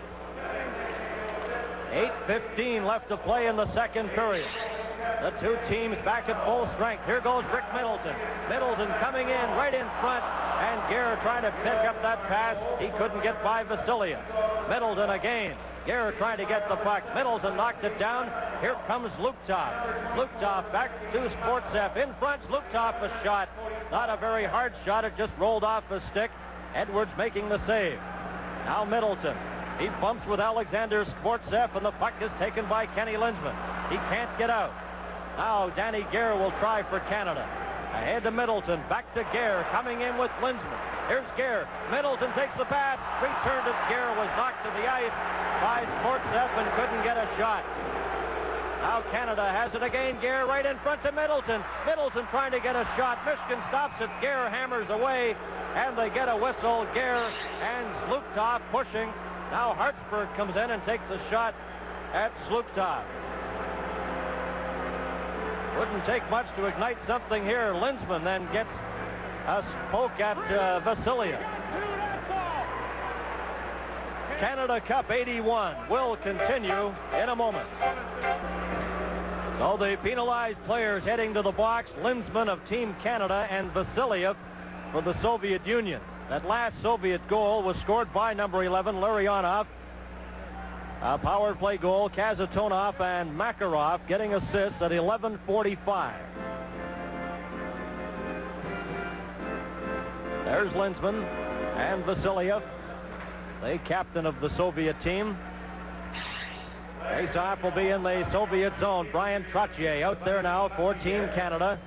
8.15 left to play in the second period. The two teams back at full strength. Here goes Rick Middleton. Middleton coming in right in front. And Gare trying to pick up that pass. He couldn't get by Vasiliev. Middleton again. Gare trying to get the puck. Middleton knocked it down. Here comes Zhluktov. Zhluktov back to Skvortsov. In front, Zhluktov a shot. Not a very hard shot. It just rolled off the stick. Edwards making the save. Now Middleton. He bumps with Alexander Skvortsov, and the puck is taken by Kenny Linseman. He can't get out. Now Danny Gare will try for Canada. Ahead to Middleton. Back to Gare. Coming in with Linseman. Here's Gare. Middleton takes the pass. Returned it. Gare was knocked to the ice by Skvortsov and couldn't get a shot. Now Canada has it again. Gare right in front to Middleton. Middleton trying to get a shot. Myshkin stops it. Gare hammers away and they get a whistle. Gare and Zhluktov pushing. Now Hartsburg comes in and takes a shot at Zhluktov. Wouldn't take much to ignite something here. Linseman then gets a poke at uh, Vasiliev. Canada Cup 81 will continue in a moment. So the penalized players heading to the box, Linseman of Team Canada and Vasiliev for the Soviet Union. That last Soviet goal was scored by number 11, Larionov. A power play goal, Kasatonov and Makarov getting assists at 11.45. There's Linseman and Vasiliev, the captain of the Soviet team. Face-off will be in the Soviet zone. Brian Trottier out there now for Team Canada.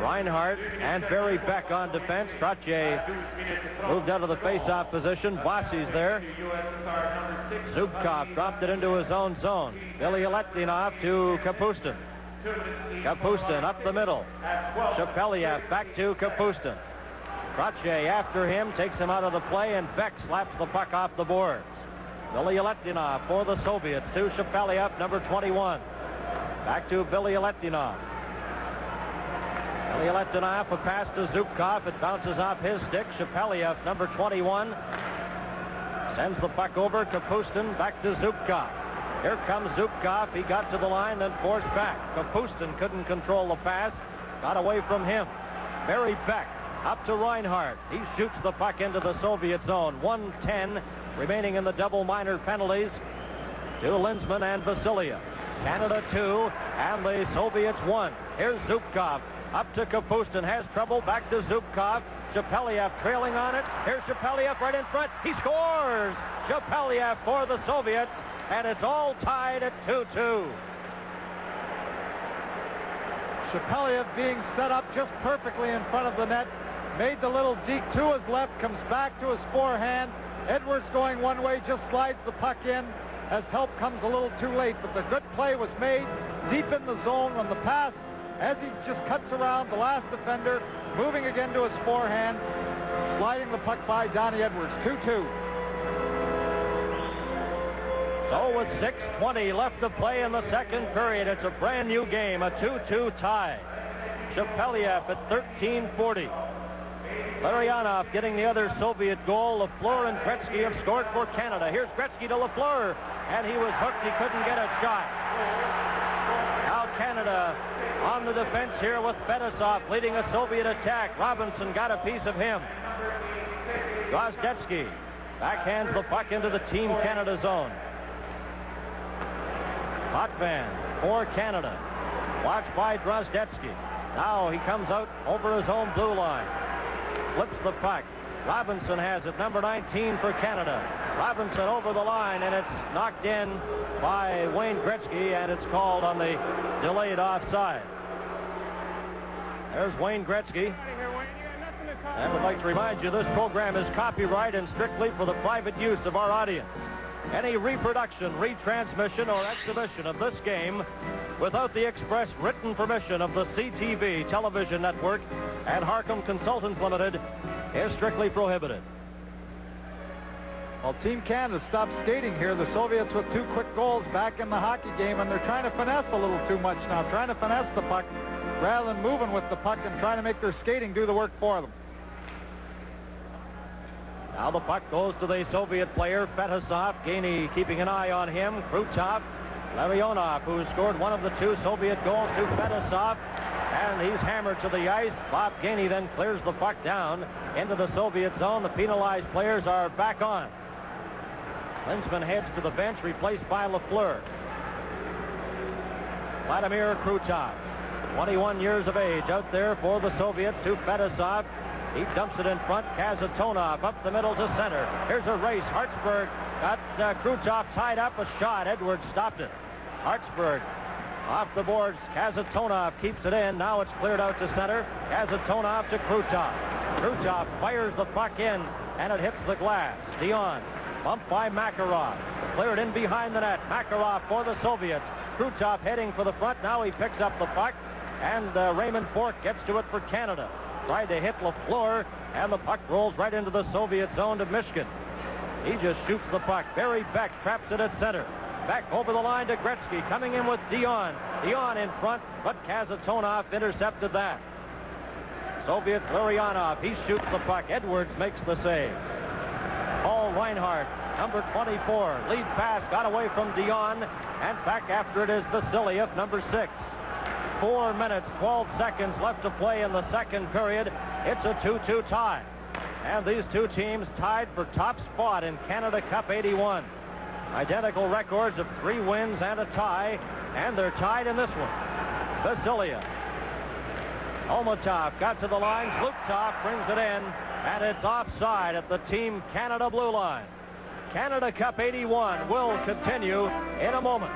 Reinhart and Barry Beck on defense. Trottier moved out of the face-off position. Bossy's there. Zubkov dropped it into his own zone. Bilyaletdinov to Kapustin. Kapustin up the middle. Shepelev back to Kapustin. Trottier after him, takes him out of the play, and Beck slaps the puck off the boards. Bilyaletdinov for the Soviets to Shepelev, number 21. Back to Bilyaletdinov. Billy Letdinov, a pass to Zubkov. It bounces off his stick. Shepelev, number 21, sends the puck over to Pustin. Back to Zubkov. Here comes Zubkov. He got to the line, then forced back. Kapustin couldn't control the pass. Got away from him. Barry Beck up to Reinhart. He shoots the puck into the Soviet zone. 110 remaining in the double minor penalties to Linseman and Vasiliev. Canada 2 and the Soviets 1. Here's Zubkov up to Kapustin. Has trouble. Back to Zubkov. Shepelev trailing on it. Here's Shepelev right in front. He scores! Shepelev for the Soviets. And it's all tied at 2-2. Shepelev being set up just perfectly in front of the net. Made the little deke to his left. Comes back to his forehand. Edwards going one way. Just slides the puck in as help comes a little too late. But the good play was made deep in the zone on the pass as he just cuts around the last defender, moving again to his forehand, sliding the puck by Donnie Edwards. 2-2. So with 6.20 left to play in the second period, it's a brand new game, a 2-2 tie. Shepelev at 13.40. Larionov getting the other Soviet goal. Lafleur and Gretzky have scored for Canada. Here's Gretzky to Lafleur, and he was hooked. He couldn't get a shot. Now Canada on the defense here with Fetisov leading a Soviet attack. Robinson got a piece of him. Drozdetsky backhands the puck into the Team Canada zone. Potvin for Canada. Watched by Drozdetsky. Now he comes out over his own blue line. Flips the puck. Robinson has it, number 19 for Canada. Robinson over the line, and it's knocked in by Wayne Gretzky, and it's called on the delayed offside. There's Wayne Gretzky. And I'd like to remind you this program is copyright and strictly for the private use of our audience. Any reproduction, retransmission, or exhibition of this game without the express written permission of the CTV television network and Harcum Consultants Limited is strictly prohibited. Well, Team Canada stopped skating here. The Soviets with two quick goals back in the hockey game, and they're trying to finesse a little too much now, trying to finesse the puck rather than moving with the puck and trying to make their skating do the work for them. Now the puck goes to the Soviet player, Fetisov. Gainey keeping an eye on him. Krutov, Larionov, who scored one of the two Soviet goals to Fetisov. And he's hammered to the ice. Bob Gainey then clears the puck down into the Soviet zone. The penalized players are back on. Linseman heads to the bench, replaced by Lafleur. Vladimir Krutov, 21 years of age, out there for the Soviets to Fetisov. He dumps it in front. Kasatonov up the middle to center. Here's a race. Hartsburg got uh, Krutov tied up. A shot. Edwards stopped it. Hartsburg off the boards. Kasatonov keeps it in. Now it's cleared out to center. Kasatonov to Krutov. Krutov fires the puck in, and it hits the glass. Dionne bumped by Makarov. Cleared in behind the net. Makarov for the Soviets. Krutov heading for the front. Now he picks up the puck, and uh, Raymond Bourque gets to it for Canada tried to hit Lafleur, and the puck rolls right into the Soviet zone to Myshkin. He just shoots the puck. Barry Beck traps it at center. Back over the line to Gretzky, coming in with Dionne. Dionne in front, but Kasatonov intercepted that. Soviet Larionov, he shoots the puck. Edwards makes the save. Paul Reinhart, number 24, lead pass, got away from Dionne, and back after it is Vasiliev, number six. Four minutes, 12 seconds left to play in the second period. It's a 2-2 tie. And these two teams tied for top spot in Canada Cup 81. Identical records of three wins and a tie, and they're tied in this one. Vasiliev. Olmatov got to the line. Zhluktov brings it in, and it's offside at the Team Canada blue line. Canada Cup 81 will continue in a moment.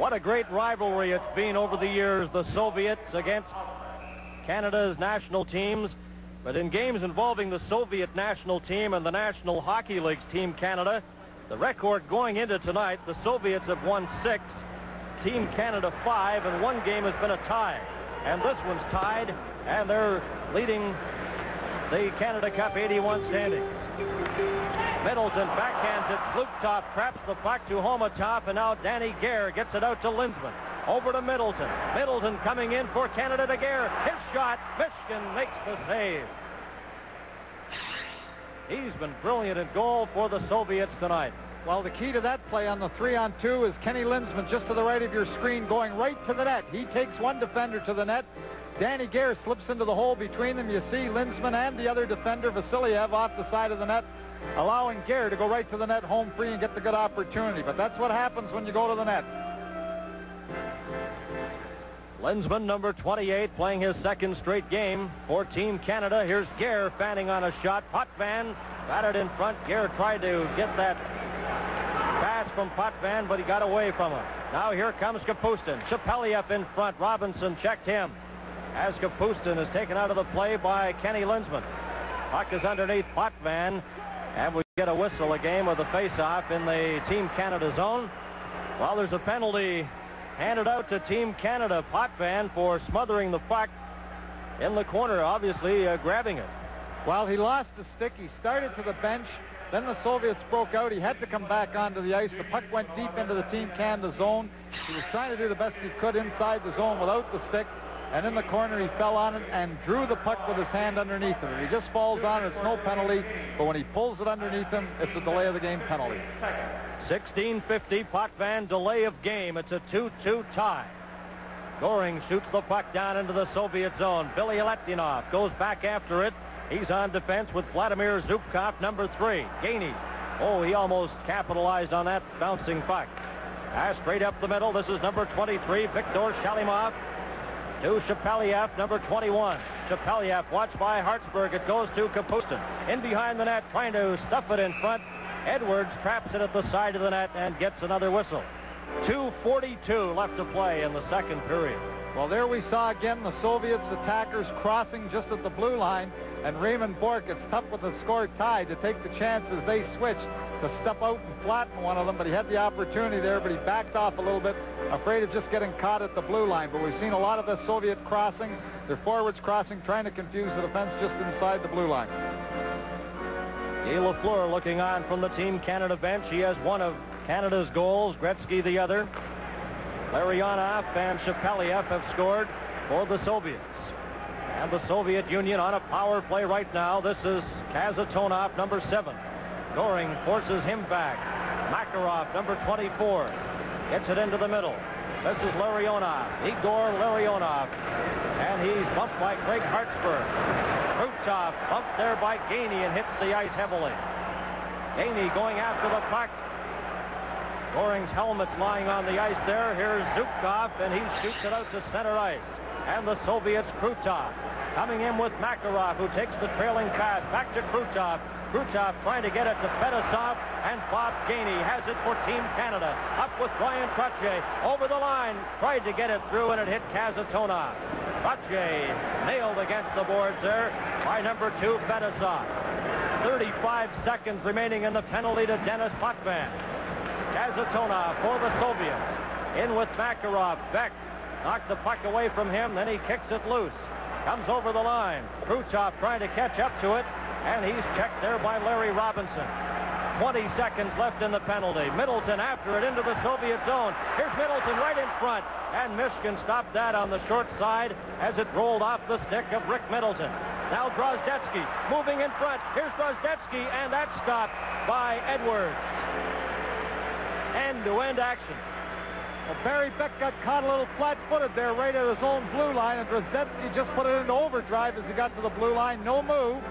What a great rivalry it's been over the years, the Soviets against Canada's national teams. But in games involving the Soviet national team and the National Hockey League's Team Canada, the record going into tonight, the Soviets have won six, Team Canada five, and one game has been a tie. And this one's tied, and they're leading the Canada Cup 81 standings. Middleton backhands it. Zhluktov traps the puck to Khomutov, and now Danny Gare gets it out to Linseman. Over to Middleton. Middleton coming in for Canada to Gare. His shot. Myshkin makes the save. He's been brilliant in goal for the Soviets tonight. Well, the key to that play on the three-on-two is Kenny Linseman just to the right of your screen going right to the net. He takes one defender to the net. Danny Gare slips into the hole between them. You see Linseman and the other defender, Vasiliev, off the side of the net allowing Gare to go right to the net home free and get the good opportunity. But that's what happens when you go to the net. Linseman, number 28, playing his second straight game for Team Canada. Here's Gare fanning on a shot. Potvin batted in front. Gare tried to get that pass from Potvin, but he got away from him. Now here comes Kapustin. Shepelev in front. Robinson checked him. As Kapustin is taken out of the play by Kenny Linseman. Puck is underneath Potvin. And we get a whistle, a game of the face-off in the Team Canada zone. Well, there's a penalty handed out to Team Canada Potvin for smothering the puck in the corner, obviously uh, grabbing it. Well, he lost the stick. He started to the bench, Then the Soviets broke out. He had to come back onto the ice. The puck went deep into the Team Canada zone. He was trying to do the best he could inside the zone without the stick. And in the corner, he fell on it and drew the puck with his hand underneath him. If he just falls on it, it's no penalty. But when he pulls it underneath him, it's a delay of the game penalty. 1650 Potvin delay of game. It's a 2-2 tie. Goring shoots the puck down into the Soviet zone. Bilyaletdinov goes back after it. He's on defense with Vladimir Zubkov, number three. Gainey. Oh, he almost capitalized on that bouncing puck. Ah, straight up the middle. This is number 23, Viktor Shalimov. To Shepelev, number 21. Shepelev watched by Hartsburg. It goes to Kapustin. In behind the net, trying to stuff it in front. Edwards traps it at the side of the net and gets another whistle. 2.42 left to play in the second period. Well, there we saw again the Soviets attackers crossing just at the blue line, and Raymond Bourque, it's tough with the score tied to take the chances they switched to step out and flatten one of them, but he had the opportunity there, but he backed off a little bit, afraid of just getting caught at the blue line. But we've seen a lot of the Soviet crossing, their forwards crossing, trying to confuse the defense just inside the blue line. Guy Lafleur looking on from the Team Canada bench. He has one of Canada's goals, Gretzky the other. Larionov and Shepelev have scored for the Soviets. And the Soviet Union on a power play right now. This is Kasatonov, number seven. Goring forces him back. Makarov, number 24, gets it into the middle. This is Larionov, Igor Larionov. And he's bumped by Craig Hartsburg. Krutov bumped there by Gainey and hits the ice heavily. Gainey going after the puck. Goring's helmet's lying on the ice there. Here's Zubkov, and he shoots it out to center ice. And the Soviets, Krutov, coming in with Makarov, who takes the trailing pass back to Krutov. Krutov trying to get it to Fetisov, and Bob Gainey has it for Team Canada. Up with Brian Trottier, over the line, tried to get it through, and it hit Kasatonov. Trottier nailed against the boards there by number two, Fetisov. 35 seconds remaining in the penalty to Dennis Potvin. Kasatonov for the Soviets. In with Makarov. Beck knocked the puck away from him, then he kicks it loose. Comes over the line. Krutov trying to catch up to it, and he's checked there by Larry Robinson. 20 seconds left in the penalty. Middleton after it into the Soviet zone. Here's Middleton right in front, and Myshkin stopped that on the short side as it rolled off the stick of Rick Middleton. Now Drozdetsky moving in front. Here's Drozdetsky, and that's stopped by Edwards. End-to-end action. Well, Barry Beck got caught a little flat-footed there right at his own blue line, and Drozdetsky just put it into overdrive as he got to the blue line. No move.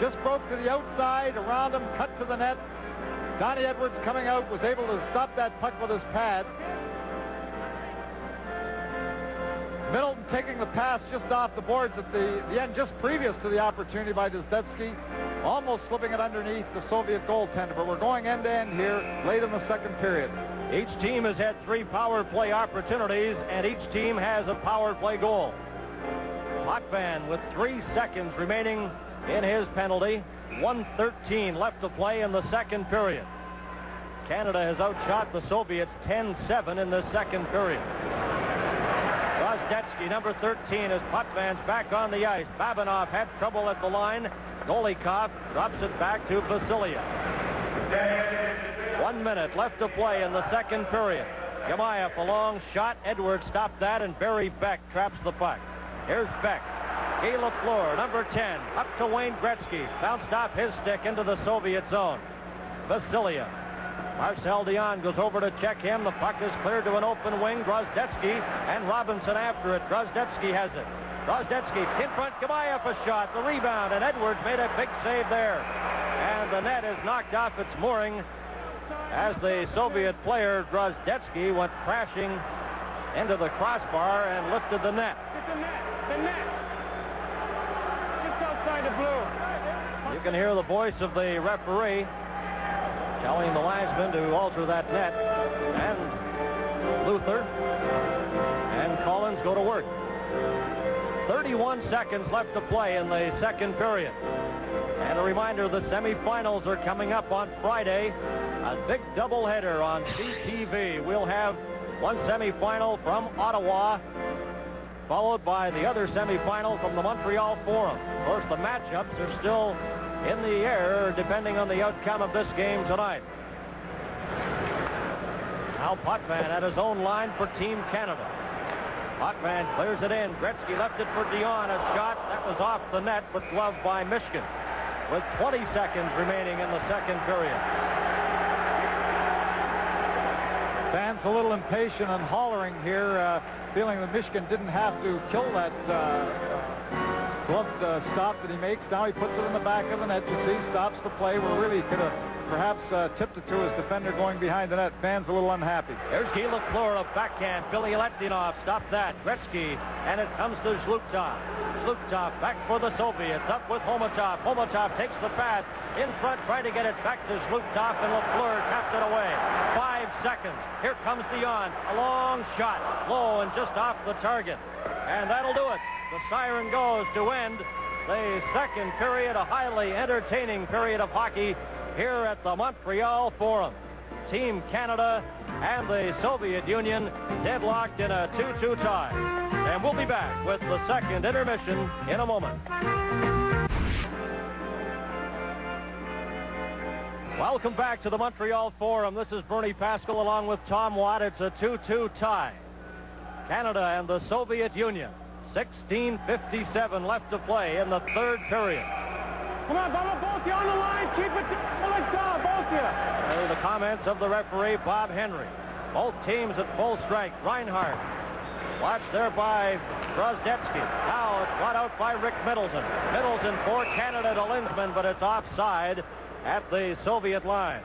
Just broke to the outside, around him, cut to the net. Donnie Edwards coming out was able to stop that puck with his pad. Middleton taking the pass just off the boards at the, the end, just previous to the opportunity by Drozdetsky, almost slipping it underneath the Soviet goaltender. But we're going end-to-end -end here late in the second period. Each team has had three power play opportunities, and each team has a power play goal. Potvin with three seconds remaining in his penalty. 113 left to play in the second period. Canada has outshot the Soviets 10-7 in the second period. Drozdetsky, number 13, as Potvin's back on the ice. Babinov had trouble at the line. Golikov drops it back to Vasiliev. One minute left to play in the second period. Gamayev, a long shot. Edwards stopped that, and Barry Beck traps the puck. Here's Beck. Guy Lafleur, number 10, up to Wayne Gretzky. Bounced off his stick into the Soviet zone. Vasiliev Marcel Dionne goes over to check him. The puck is cleared to an open wing. Drozdetsky and Robinson after it. Drozdetsky has it. Drozdetsky in front. Gamayev a shot. The rebound. And Edwards made a big save there. And the net is knocked off its mooring as the Soviet player Drozdetsky went crashing into the crossbar and lifted the net. the net. The net. The blue. You can hear the voice of the referee telling the linesman to alter that net. And Luther and Collins go to work. 31 seconds left to play in the second period. And a reminder, the semifinals are coming up on Friday. A big doubleheader on CTV. We'll have one semifinal from Ottawa, followed by the other semifinal from the Montreal Forum. Of course, the matchups are still in the air, depending on the outcome of this game tonight. Now Potvin at his own line for Team Canada. Potvin clears it in. Gretzky left it for Dionne. A shot that was off the net, but gloved by Myshkin With 20 seconds remaining in the second period. Fans a little impatient and hollering here, uh, feeling that Myshkin didn't have to kill that uh, gloved uh, stop that he makes. Now he puts it in the back of the net. You see, stops the play where really could have perhaps uh, tipped it to his defender going behind the net. Fans a little unhappy. Here's Guy Lafleur of backhand. Bilyaletdinov stops that. Gretzky, and it comes to Zhluktov. Zhluktov back for the Soviets. Up with Khomutov. Khomutov takes the pass. In front, trying to get it back to Zhluktov, and Lafleur taps it away. Five seconds. Here comes Dionne. A long shot. Low and just off the target. And that'll do it. The siren goes to end the second period, a highly entertaining period of hockey here at the Montreal Forum. Team Canada and the Soviet Union deadlocked in a 2-2 tie. And we'll be back with the second intermission in a moment. Welcome back to the Montreal Forum. This is Bernie Pascall along with Tom Watt. It's a 2-2 tie. Canada and the Soviet Union. 16.57 left to play in the third period. Come on, Bubba, both you on the line. Keep it. Let's go, both you. There the comments of the referee, Bob Henry. Both teams at full strength. Reinhart watched there by Drozdetsky. Now it's brought out by Rick Middleton. Middleton for Canada to Linseman, but it's offside at the Soviet line.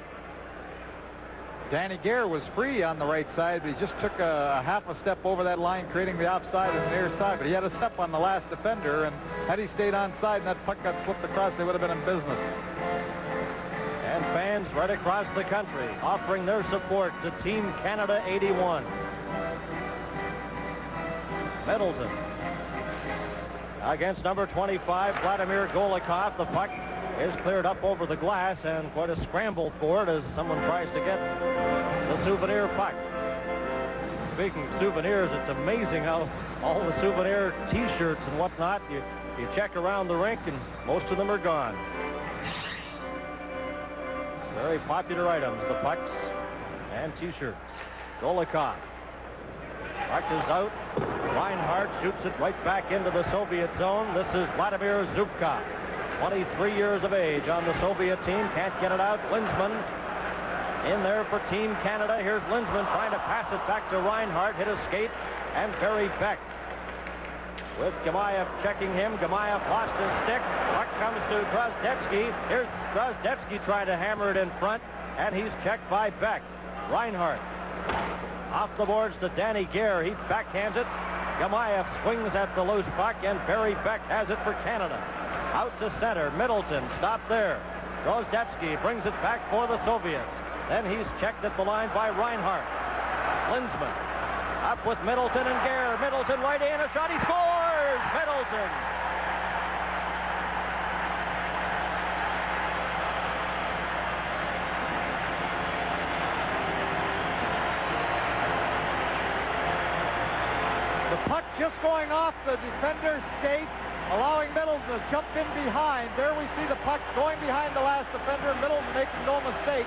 Danny Gare was free on the right side, but he just took a, half a step over that line, creating the offside on the near side. But he had a step on the last defender, and had he stayed onside and that puck got slipped across, they would have been in business. And fans right across the country offering their support to Team Canada 81. Middleton against number 25, Vladimir Golikov. The puck is cleared up over the glass and quite a scramble for it as someone tries to get the souvenir puck. Speaking of souvenirs, it's amazing how all the souvenir t-shirts and whatnot, you, you check around the rink and most of them are gone. Very popular items, the pucks and t-shirts. Golikov. Puck is out. Reinhart shoots it right back into the Soviet zone. This is Vladimir Zubkov. 23 years of age on the Soviet team. Can't get it out. Linseman in there for Team Canada. Here's Linseman trying to pass it back to Reinhart. Hit a skate and Barry Beck. With Gamayev checking him. Gamayev lost his stick. Puck comes to Drozdetsky. Here's Drozdetsky trying to hammer it in front. And he's checked by Beck. Reinhart off the boards to Danny Gare. He backhands it. Gamayev swings at the loose puck, and Barry Beck has it for Canada. Out to center. Middleton stopped there. Drozdetsky brings it back for the Soviets. Then he's checked at the line by Reinhart. Linseman up with Middleton and Gare. Middleton right in. A shot. He scores! Middleton. The puck just going off the defender's skate allowing Middleton to jump in behind. There we see the puck going behind the last defender. Middleton making no mistake.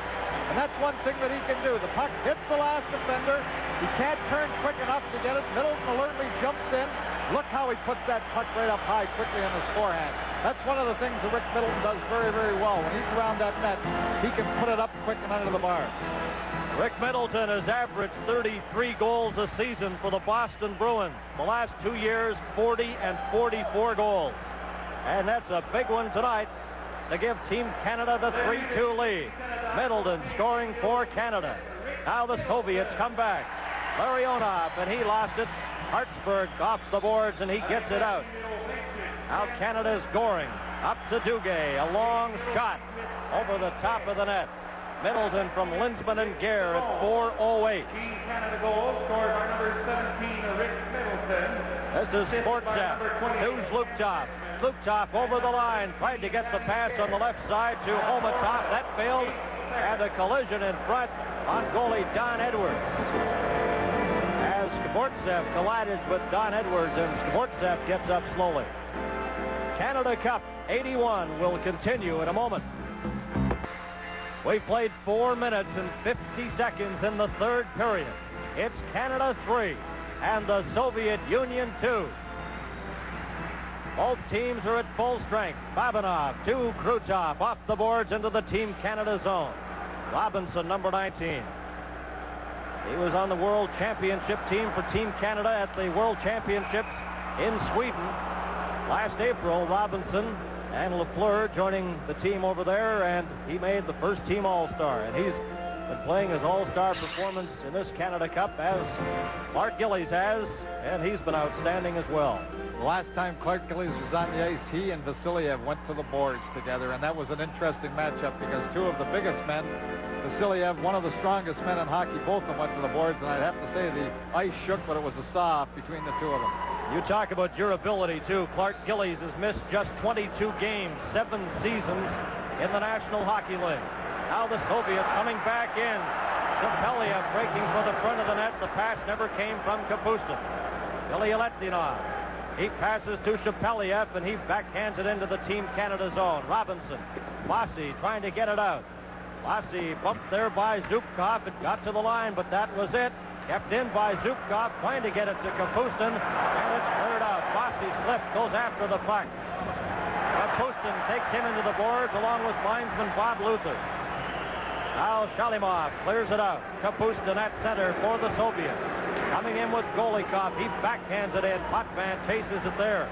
And that's one thing that he can do. The puck hits the last defender. He can't turn quick enough to get it. Middleton alertly jumps in. Look how he puts that puck right up high quickly on his forehand. That's one of the things that Rick Middleton does very, very well. When he's around that net, he can put it up quick and under the bar. Rick Middleton has averaged 33 goals a season for the Boston Bruins. The last two years, 40 and 44 goals. And that's a big one tonight to give Team Canada the 3-2 lead. Middleton scoring for Canada. Now the Soviets come back. Larionov, and he lost it. Hartsburg off the boards, and he gets it out. Now Canada's scoring. Up to Duguay. A long shot over the top of the net. Middleton from Linseman and Gare at 4.08. Canada goal scored by number 17, Rick Middleton. This is Sportstep. News Zhluktov. Zhluktov over the line. Tried to get the pass on the left side to Khomutov. That failed. And a collision in front on goalie Don Edwards. As Skvortsov collided with Don Edwards and Skvortsov gets up slowly. Canada Cup 81 will continue in a moment. We played 4 minutes and 50 seconds in the third period. It's Canada 3 and the Soviet Union 2. Both teams are at full strength. Babinov to Krutov off the boards into the Team Canada zone. Robinson, number 19. He was on the World Championship team for Team Canada at the World Championships in Sweden last April. Robinson and Lafleur joining the team over there, and he made the first team All-Star. And he's been playing his All-Star performance in this Canada Cup as Clark Gillies has, and he's been outstanding as well. The last time Clark Gillies was on the ice, he and Vasiliev went to the boards together, and that was an interesting matchup because two of the biggest men, Vasiliev, one of the strongest men in hockey, both of them went to the boards, and I'd have to say the ice shook, but it was a saw between the two of them. You talk about durability, too. Clark Gillies has missed just 22 games, seven seasons in the National Hockey League. Now the Soviets coming back in. Shepelev breaking for the front of the net. The pass never came from Kapustin. Bilyaletdinov. He passes to Shepelev, and he backhands it into the Team Canada zone. Robinson. Lassie trying to get it out. Lassie bumped there by Zubkov. It got to the line, but that was it. Kept in by Zubkov, trying to get it to Kapustin, and it's cleared out. Lassie slipped, goes after the puck. Kapustin takes him into the boards along with linesman Bob Luther. Now Shalimov clears it out. Kapustin at center for the Soviets. Coming in with Golikov. He backhands it in. Potvin chases it there.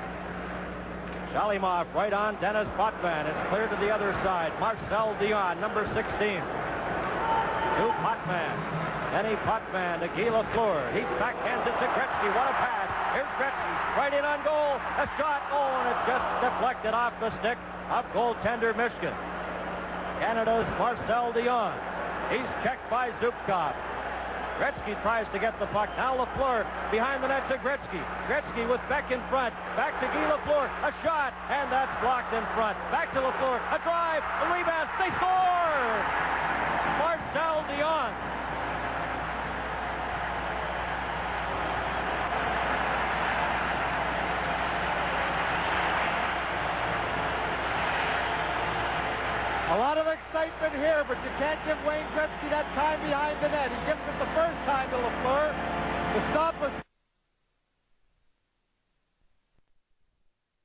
Shalimov right on Denis Potvin. It's cleared to the other side. Marcel Dionne, number 16. To Potvin. Denny Potvin to Guy Lafleur. He backhands it to Gretzky. What a pass. Here's Gretzky. Right in on goal. A shot. Oh, and it just deflected off the stick of goaltender Myshkin. Canada's Marcel Dionne. He's checked by Zubkov. Gretzky tries to get the puck. Now Lafleur behind the net to Gretzky. Gretzky with Beck in front. Back to Guy Lafleur. A shot, and that's blocked in front. Back to Lafleur. A drive. A rebound. They score! Marcel Dionne. A lot of here, but you can't give Wayne Gretzky that time behind the net. He gives it the first time to Lafleur. The stop was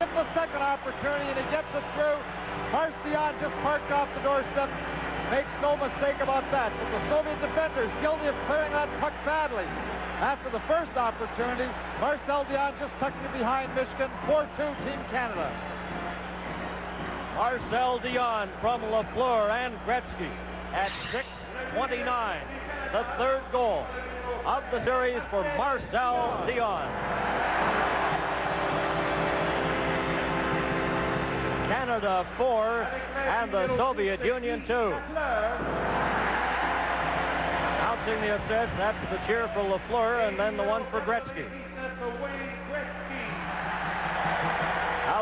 the second opportunity, and he gets it through. Marcion just parked off the doorstep. Makes no mistake about that. But the Soviet defenders guilty of clearing that puck badly. After the first opportunity, Marcel Dionne just tucked it behind Myshkin. 4-2 Team Canada. Dionne from Lafleur and Gretzky at 6.29. The third goal of the series for Marcel Dionne. Canada 4 and the Soviet Union 2. Announcing the assist, that's the cheer for Lafleur and then the one for Gretzky.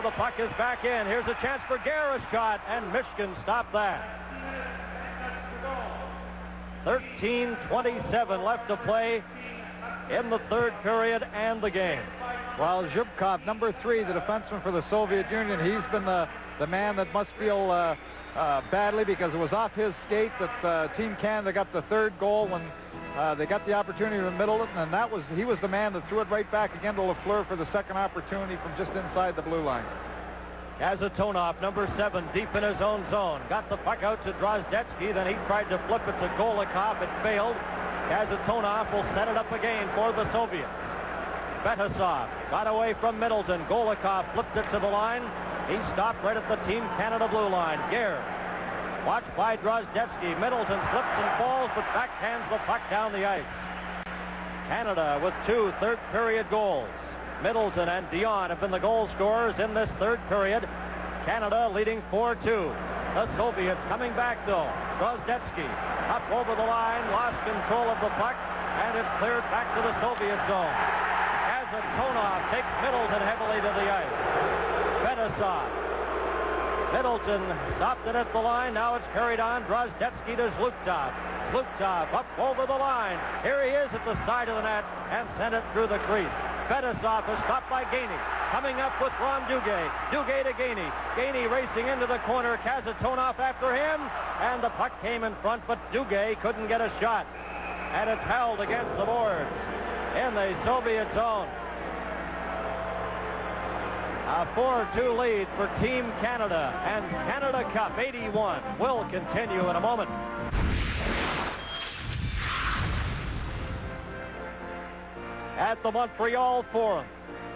The puck is back in. Here's a chance for Garrett shot, and Myshkin stopped that. 13.27 left to play in the third period and the game. While Zubkov, number three, the defenseman for the Soviet Union, he's been the, the man that must feel uh, uh, badly because it was off his skate that uh, Team Canada got the third goal when uh, they got the opportunity in the middle, and that was he was the man that threw it right back again to Lafleur for the second opportunity from just inside the blue line. Kasatonov, number seven, deep in his own zone. Got the puck out to Drozdetsky. Then he tried to flip it to Golikov. It failed. Kasatonov will set it up again for the Soviets. Fetisov got away from Middleton. Golikov flipped it to the line. He stopped right at the Team Canada blue line. Gare watched by Drozdetsky. Middleton slips and falls, but backhands the puck down the ice. Canada with two third period goals. Middleton and Dionne have been the goal scorers in this third period. Canada leading 4-2. The Soviets coming back though. Drozdetsky up over the line, lost control of the puck, and it's cleared back to the Soviet zone. Kasatonov takes Middleton heavily to the ice. Fetisov. Middleton stopped it at the line. Now it's carried on. Drozdetsky to Zhluktov. Zhluktov up over the line. Here he is at the side of the net and sent it through the crease. Fetisov is stopped by Gainey. coming up with Ron Duguay. Duguay to Gainey. Gainey racing into the corner. Kasatonov after him. And the puck came in front, but Duguay couldn't get a shot. And it's held against the board in the Soviet zone. A 4-2 lead for Team Canada and Canada Cup 81 will continue in a moment. At the Montreal Forum.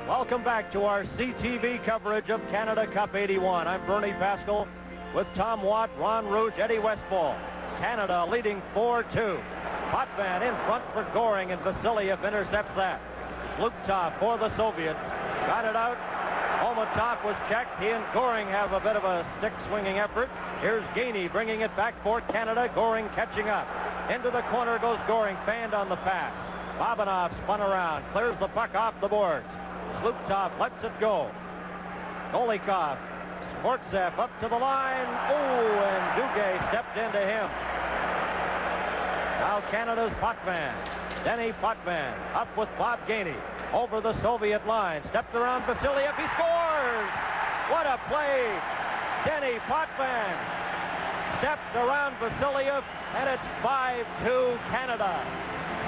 Welcome back to our CTV coverage of Canada Cup 81. I'm Bernie Pascall with Tom Watt, Ron Rouge, Eddie Westfall. Canada leading 4-2. Potvin in front for Goring and Vasiliev intercepts that. Zhluktov for the Soviets. Got it out Molotov was checked. He and Goring have a bit of a stick swinging effort. Here's Gainey bringing it back for Canada. Goring catching up. Into the corner goes Goring. Fanned on the pass. Babinov spun around. Clears the puck off the boards. Zhluktov lets it go. Golikov. Skvortsov up to the line. Oh, and Duguay stepped into him. Now Canada's Potvin. Denny Potvin up with Bob Gainey over the Soviet line. Stepped around Vasiliev. He scores! What a play! Denny Potvin stepped around Vasiliev, and it's 5-2 Canada.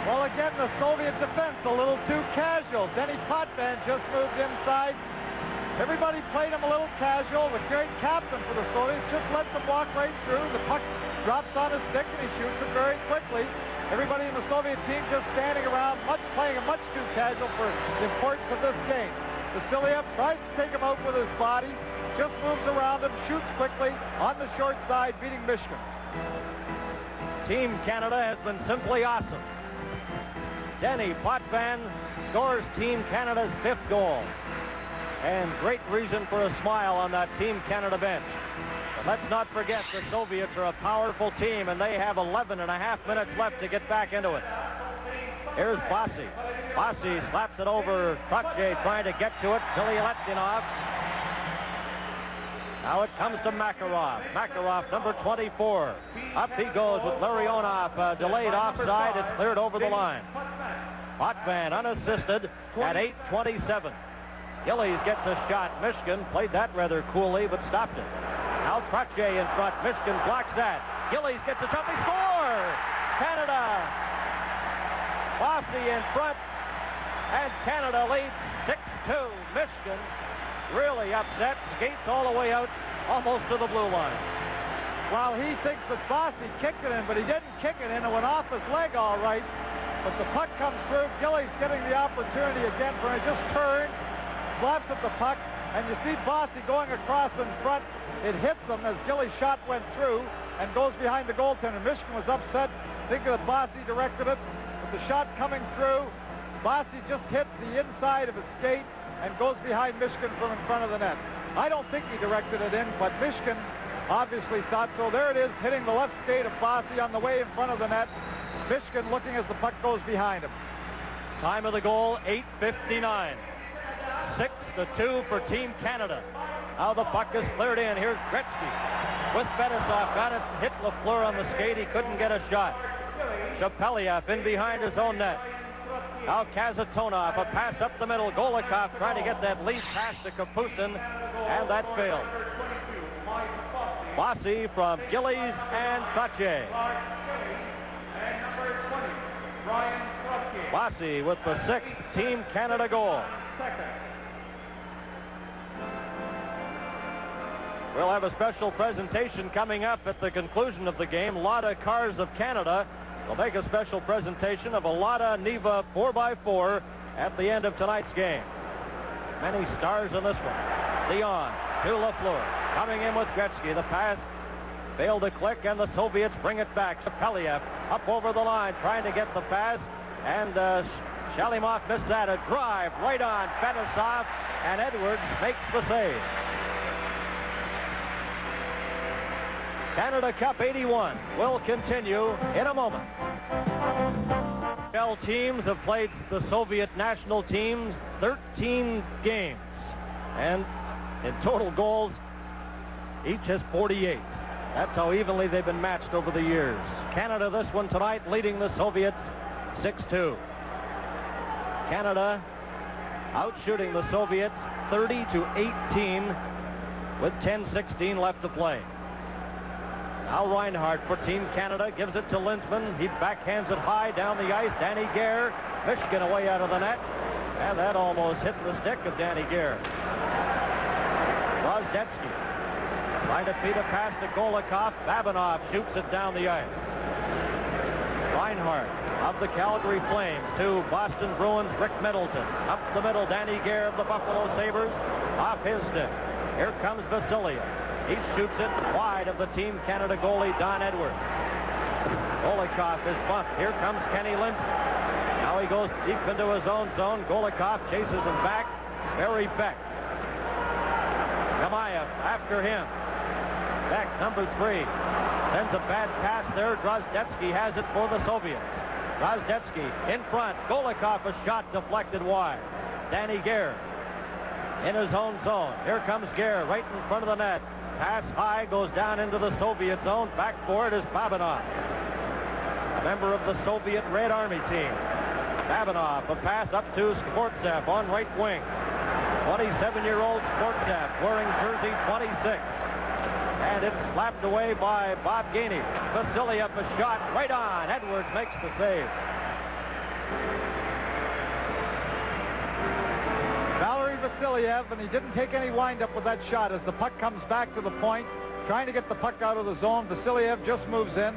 Well, again, the Soviet defense a little too casual. Denny Potvin just moved inside. Everybody played him a little casual. The great captain for the Soviets just let them walk right through. The puck drops on his stick, and he shoots it very quickly. Everybody in the Soviet team just standing around, much playing a much too casual for the importance of this game. Vasiliev tries to take him out with his body, just moves around him, shoots quickly on the short side, beating Myshkin. Team Canada has been simply awesome. Denny Potvin scores Team Canada's fifth goal. And great reason for a smile on that Team Canada bench. But Let's not forget the Soviets are a powerful team, and they have 11 and a half minutes left to get back into it. Here's Bossy. Bossy slaps it over Trottier trying to get to it. Bilyaletdinov. Now it comes to Makarov. Makarov, number 24. Up he goes with Larionov. Uh, delayed offside. It's cleared over the line. Potvin unassisted at 8.27. Gillies gets a shot. Myshkin played that rather coolly, but stopped it. Now Trottier in front. Myshkin blocks that. Gillies gets a shot. They score! Canada. Bossy in front. And Canada leads 6-2. Myshkin really upset. Skates all the way out almost to the blue line. Well, he thinks that Bossy kicked it in, but he didn't kick it in. It went off his leg all right. But the puck comes through. Gillies getting the opportunity again for it. Just turns, slaps at the puck, and you see Bossy going across in front. It hits him as Gilly's shot went through and goes behind the goaltender. Myshkin was upset, thinking that Bossy directed it. But the shot coming through, Bossy just hits the inside of his skate and goes behind Myshkin from in front of the net. I don't think he directed it in, but Myshkin obviously thought so. There it is, hitting the left skate of Bossy on the way in front of the net. Myshkin looking as the puck goes behind him. Time of the goal, 8.59. 6 to 2 for Team Canada. Now the puck is cleared in. Here's Gretzky with Fetisov. Got it, hit Lafleur on the skate. He couldn't get a shot. Shepelev in behind his own net. Now Kasatonov, a pass up the middle. Golikov trying to get that lead pass to Kapustin, and that failed. Bossy from Gillies and Trottier. Bossy with the sixth Team Canada goal. We'll have a special presentation coming up at the conclusion of the game. Lada Cars of Canada will make a special presentation of a Lada Niva 4x4 at the end of tonight's game. Many stars in this one. Leon to Lafleur. Coming in with Gretzky. The pass failed to click, and the Soviets bring it back. Shepelev up over the line, trying to get the pass, and uh, Shalimov missed that. A drive right on Fetisov, and Edwards makes the save. Canada Cup 81 will continue in a moment. L teams have played the Soviet national teams 13 games. And in total goals, each has 48. That's how evenly they've been matched over the years. Canada this one tonight leading the Soviets 6-2. Canada outshooting the Soviets 30 to 18 with 10-16 left to play. Now Reinhart for Team Canada gives it to Linseman. He backhands it high down the ice. Danny Gare, Myshkin away out of the net. And that almost hit the stick of Danny Gare. Drozdetsky trying to feed a pass to Golikov. Babinov shoots it down the ice. Reinhart of the Calgary Flames to Boston Bruins Rick Middleton. Up the middle, Danny Gare of the Buffalo Sabres. Off his stick. Here comes Vasiliev. He shoots it wide of the Team Canada goalie, Don Edwards. Golikov is bumped. Here comes Kenny Linseman. Now he goes deep into his own zone. Golikov chases him back. Barry Beck. Gamayev after him. Beck, number three. Sends a bad pass there. Drozdetsky has it for the Soviets. Drozdetsky in front. Golikov a shot deflected wide. Danny Gare in his own zone. Here comes Gare right in front of the net. Pass high, goes down into the Soviet zone. Back for it is Babinov, A member of the Soviet Red Army team. Babinov, a pass up to Skvortsov on right wing. 27-year-old Skvortsov wearing jersey 26. And it's slapped away by Bob Gainey. Vasiliev a shot right on. Edwards makes the save. Vasiliev, and he didn't take any windup with that shot as the puck comes back to the point, trying to get the puck out of the zone. Vasiliev just moves in.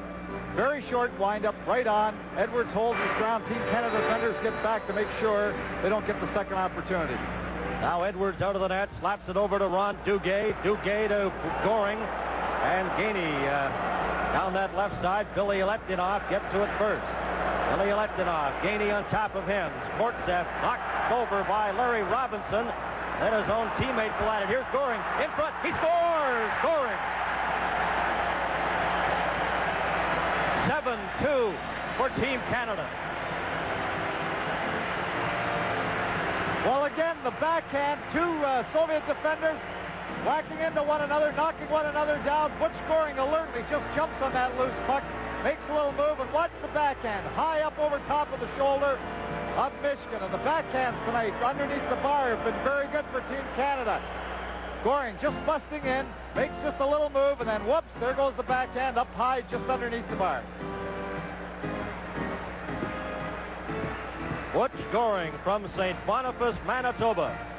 Very short windup, right on. Edwards holds his ground. Team Canada defenders get back to make sure they don't get the second opportunity. Now Edwards out of the net, slaps it over to Ron Duguay. Duguay to Goring. And Gainey uh, down that left side. Bilyaletdinov gets to it first. Billy Gainey on top of him. Skvortsov knocked over by Larry Robinson. Then his own teammate collided. Here's Goring in front. He scores! Goring. 7-2 for Team Canada. Well, again, the backhand, two uh, Soviet defenders whacking into one another, knocking one another down. Butch Goring alertly just jumps on that loose puck, makes a little move, and watch the backhand. High up over top of the shoulder of Myshkin. And the backhands tonight underneath the bar have been very good for Team Canada. Goring just busting in, makes just a little move, and then whoops, there goes the backhand up high just underneath the bar. Butch Goring from St. Boniface, Manitoba.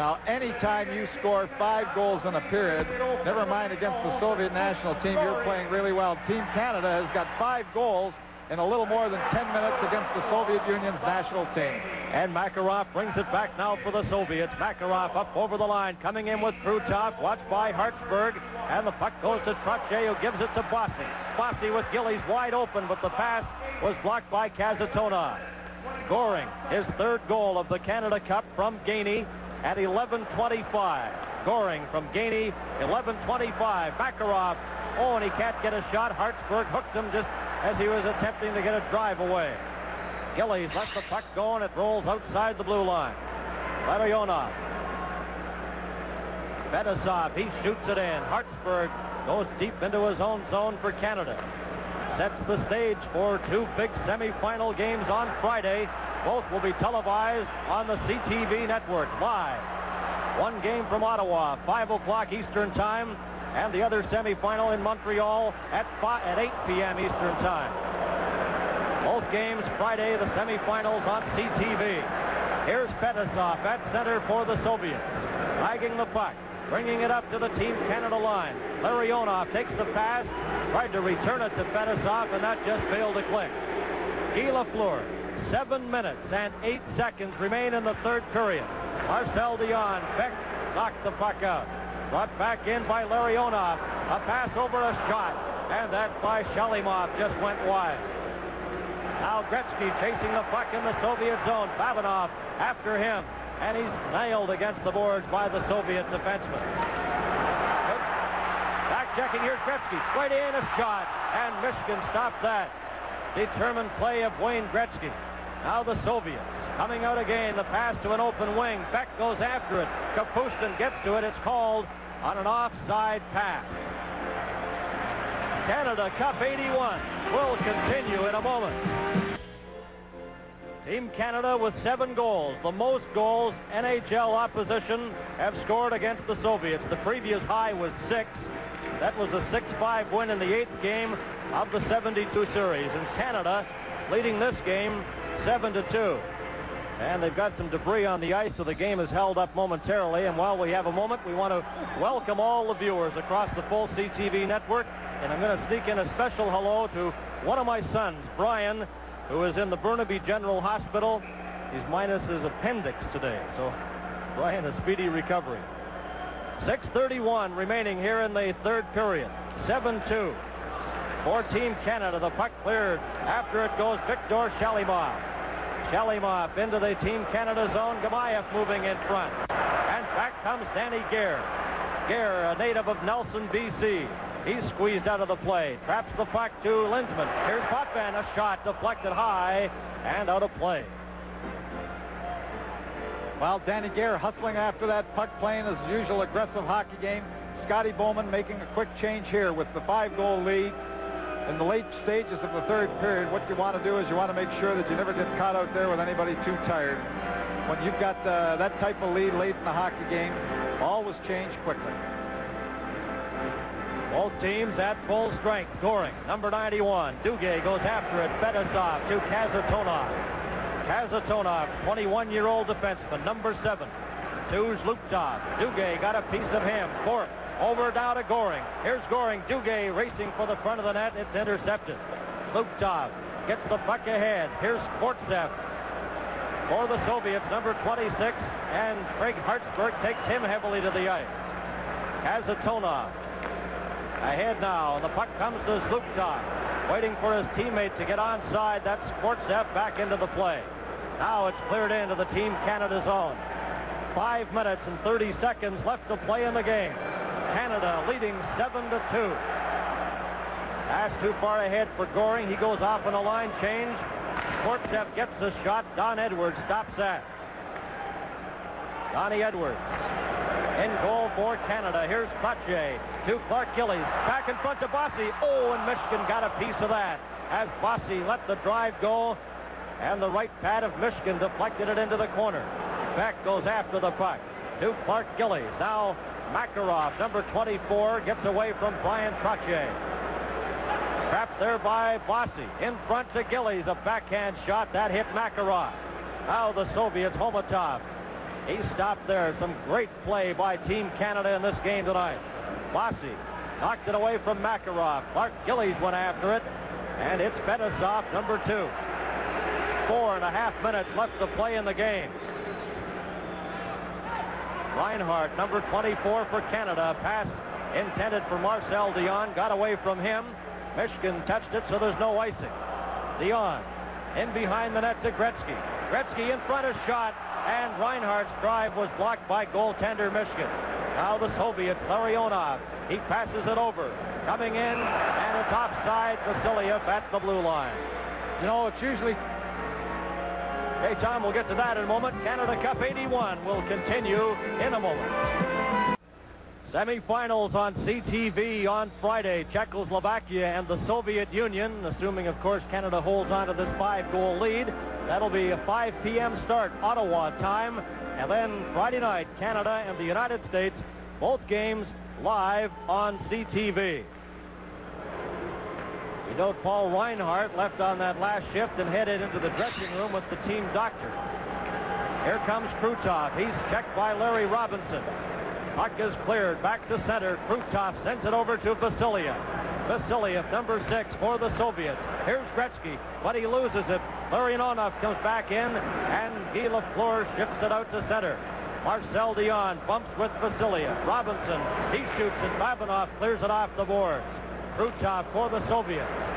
Now, anytime you score five goals in a period, never mind against the Soviet national team, you're playing really well. Team Canada has got five goals in a little more than 10 minutes against the Soviet Union's national team. And Makarov brings it back now for the Soviets. Makarov up over the line, coming in with Krutov, watched by Hartsburg. And the puck goes to Trottier, who gives it to Bossy. Bossy with Gillies wide open, but the pass was blocked by Kasatonov. Goring, his third goal of the Canada Cup from Gainey at 11.25. Goring from Gainey, 11.25. Makarov, oh, and he can't get a shot. Hartsburg hooked him just as he was attempting to get a drive away. Gillies lets the puck go, and it rolls outside the blue line. Larionov. Fetisov, he shoots it in. Hartsburg goes deep into his own zone for Canada. Sets the stage for two big semifinal games on Friday. Both will be televised on the CTV network live. One game from Ottawa, 5 o'clock Eastern Time, and the other semifinal in Montreal at, 5, at 8 p.m. Eastern Time. Both games Friday, the semifinals on CTV. Here's Fetisov at center for the Soviets. Dragging the puck, bringing it up to the Team Canada line. Larionov takes the pass, tried to return it to Fetisov, and that just failed to click. Guy Lafleur, seven minutes and eight seconds remain in the third period. Marcel Dionne, Beck knocked the puck out. Brought back in by Larionov. A pass over a shot. And that by Shalimov just went wide. Now Gretzky chasing the puck in the Soviet zone. Babinov after him. And he's nailed against the boards by the Soviet defenseman. Back checking. Here's Gretzky. Straight in a shot. And Myshkin stopped that. Determined play of Wayne Gretzky. Now the Soviets coming out again. The pass to an open wing. Beck goes after it. Kapustin gets to it. It's called on an offside pass. Canada Cup 81 will continue in a moment. Team Canada with seven goals, the most goals NHL opposition have scored against the Soviets. The previous high was six. That was a 6-5 win in the eighth game of the 72 series. And Canada leading this game 7 to 2. And they've got some debris on the ice, so the game is held up momentarily. And while we have a moment, we want to welcome all the viewers across the full CTV network. And I'm going to sneak in a special hello to one of my sons, Brian, who is in the Burnaby General Hospital. He's minus his appendix today, so Brian, a speedy recovery. 6.31 remaining here in the third period. 7-2 for Team Canada. The puck cleared. After it goes Victor Shalimov. Shalimov into the Team Canada zone. Gamayev moving in front. And back comes Danny Gare. Gare, a native of Nelson, B.C. He's squeezed out of the play. Traps the puck to Linseman. Here's Potvin. A shot deflected high and out of play. Well, Danny Gare hustling after that puck, playing his usual aggressive hockey game. Scotty Bowman making a quick change here with the five-goal lead in the late stages of the third period, what you want to do is you want to make sure that you never get caught out there with anybody too tired. When you've got uh, that type of lead late in the hockey game, always change quickly. Both teams at full strength. Goring, number 91. Duguay goes after it. Fetisov to Kasatonov. Kasatonov, 21-year-old defenseman, number 7. To Zhluktov. Duguay got a piece of him. Fourth. Over down to Goring. Here's Goring. Duguay racing for the front of the net. It's intercepted. Zhluktov gets the puck ahead. Here's Skvortsov for the Soviets, number 26. And Craig Hartsburg takes him heavily to the ice. Kasatonov ahead now. The puck comes to Zhluktov. Waiting for his teammate to get onside. That's Skvortsov back into the play. Now it's cleared into the Team Canada zone. Five minutes and 30 seconds left to play in the game. Canada leading 7 to 2. Pass too far ahead for Goring. He goes off on a line change. Skvortsov gets the shot. Don Edwards stops that. Donnie Edwards in goal for Canada. Here's Pache to Clark Gillies. Back in front to Bossy. Oh, and Myshkin got a piece of that as Bossy let the drive go. And the right pad of Myshkin deflected it into the corner. Beck goes after the puck to Clark Gillies. Now Makarov, number 24, gets away from Brian Trottier. Trapped there by Bossy. In front to Gillies, a backhand shot. That hit Makarov. Now the Soviets, Khomutov. He stopped there. Some great play by Team Canada in this game tonight. Bossy knocked it away from Makarov. Clark Gillies went after it. And it's Fetisov, number two. Four and a half minutes left to play in the game. Reinhart, number 24 for Canada. Pass intended for Marcel Dionne. Got away from him. Myshkin touched it, so there's no icing. Dionne in behind the net to Gretzky. Gretzky in front of shot, and Reinhart's drive was blocked by goaltender Myshkin. Now the Soviet, Larionov. He passes it over. Coming in, and it's offside Vasiliev at the blue line. You know, it's usually Hey, Tom, we'll get to that in a moment. Canada Cup 81 will continue in a moment. Semifinals on CTV on Friday. Czechoslovakia and the Soviet Union, assuming, of course, Canada holds on to this five-goal lead. That'll be a 5 p.m. start, Ottawa time. And then Friday night, Canada and the United States, both games live on CTV. Know, Paul Reinhart left on that last shift and headed into the dressing room with the team doctor. Here comes Krutov. He's checked by Larry Robinson. Puck is cleared. Back to center. Krutov sends it over to Vasiliev. Vasiliev, number six for the Soviets. Here's Gretzky, but he loses it. Larry Larionov comes back in, and Guy Lafleur shifts it out to center. Marcel Dionne bumps with Vasiliev. Robinson, he shoots, and Babinov clears it off the boards. Krutov for the Soviets.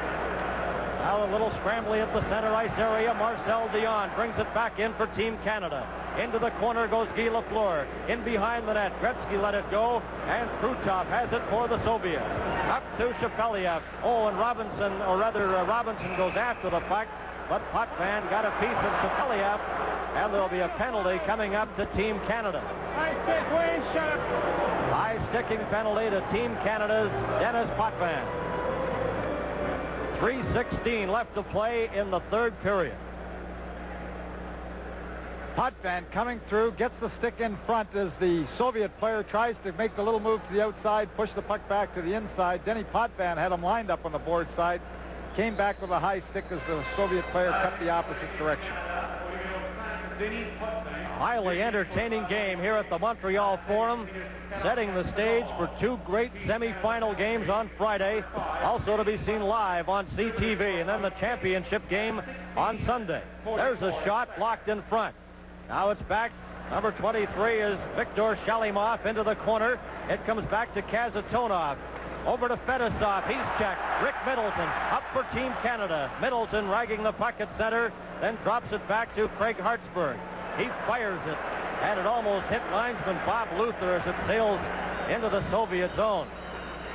Now a little scrambly at the center ice area. Marcel Dionne brings it back in for Team Canada. Into the corner goes Guy Lafleur. In behind the net, Gretzky let it go, and Krutov has it for the Soviets. Up to Shepelev. Oh, and Robinson, or rather uh, Robinson goes after the puck, but Potvin got a piece of Shepelev, and there'll be a penalty coming up to Team Canada. High stick, Wayne, shut up. High sticking penalty to Team Canada's Denis Potvin. 3.16 left to play in the third period. Potvin coming through, gets the stick in front as the Soviet player tries to make the little move to the outside, push the puck back to the inside. Denny Potvin had him lined up on the board side, came back with a high stick as the Soviet player cut the opposite direction. Highly entertaining game here at the Montreal Forum, setting the stage for two great semifinal games on Friday, also to be seen live on CTV, and then the championship game on Sunday. There's a shot blocked in front. Now it's back. Number 23 is Viktor Shalimov into the corner. It comes back to Kasatonov. Over to Fetisov. He's checked. Rick Middleton up for Team Canada. Middleton ragging the puck at center, then drops it back to Craig Hartsburg. He fires it, and it almost hit linesman Bob Luther as it sails into the Soviet zone.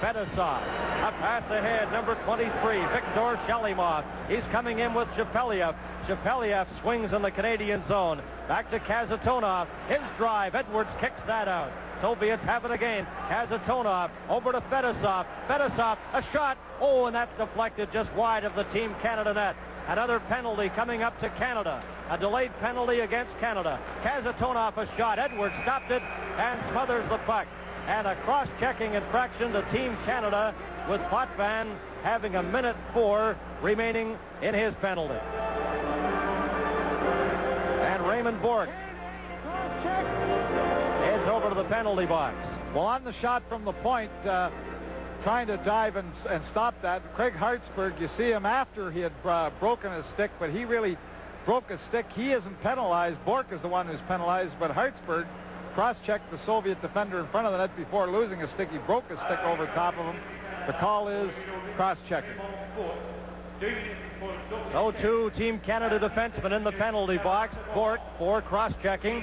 Fetisov, a pass ahead, number 23, Viktor Shalimov. He's coming in with Shepelev. Shepelev swings in the Canadian zone. Back to Kasatonov. His drive. Edwards kicks that out. Soviets have it again. Kasatonov over to Fetisov. Fetisov, a shot. Oh, and that's deflected just wide of the Team Canada net. Another penalty coming up to Canada. A delayed penalty against Canada. Kasatonov a shot. Edwards stopped it and smothers the puck. And a cross-checking infraction to Team Canada with Potvin having a minute four remaining in his penalty. And Raymond Bourque penalty box. Well, on the shot from the point, uh, trying to dive and, and stop that, Craig Hartsburg, you see him after he had uh, broken his stick, but he really broke his stick. He isn't penalized. Bourque is the one who's penalized, but Hartsburg cross-checked the Soviet defender in front of the net before losing his stick. He broke his stick over top of him. The call is cross-checking. So two Team Canada defensemen in the penalty box. Bourque for cross-checking.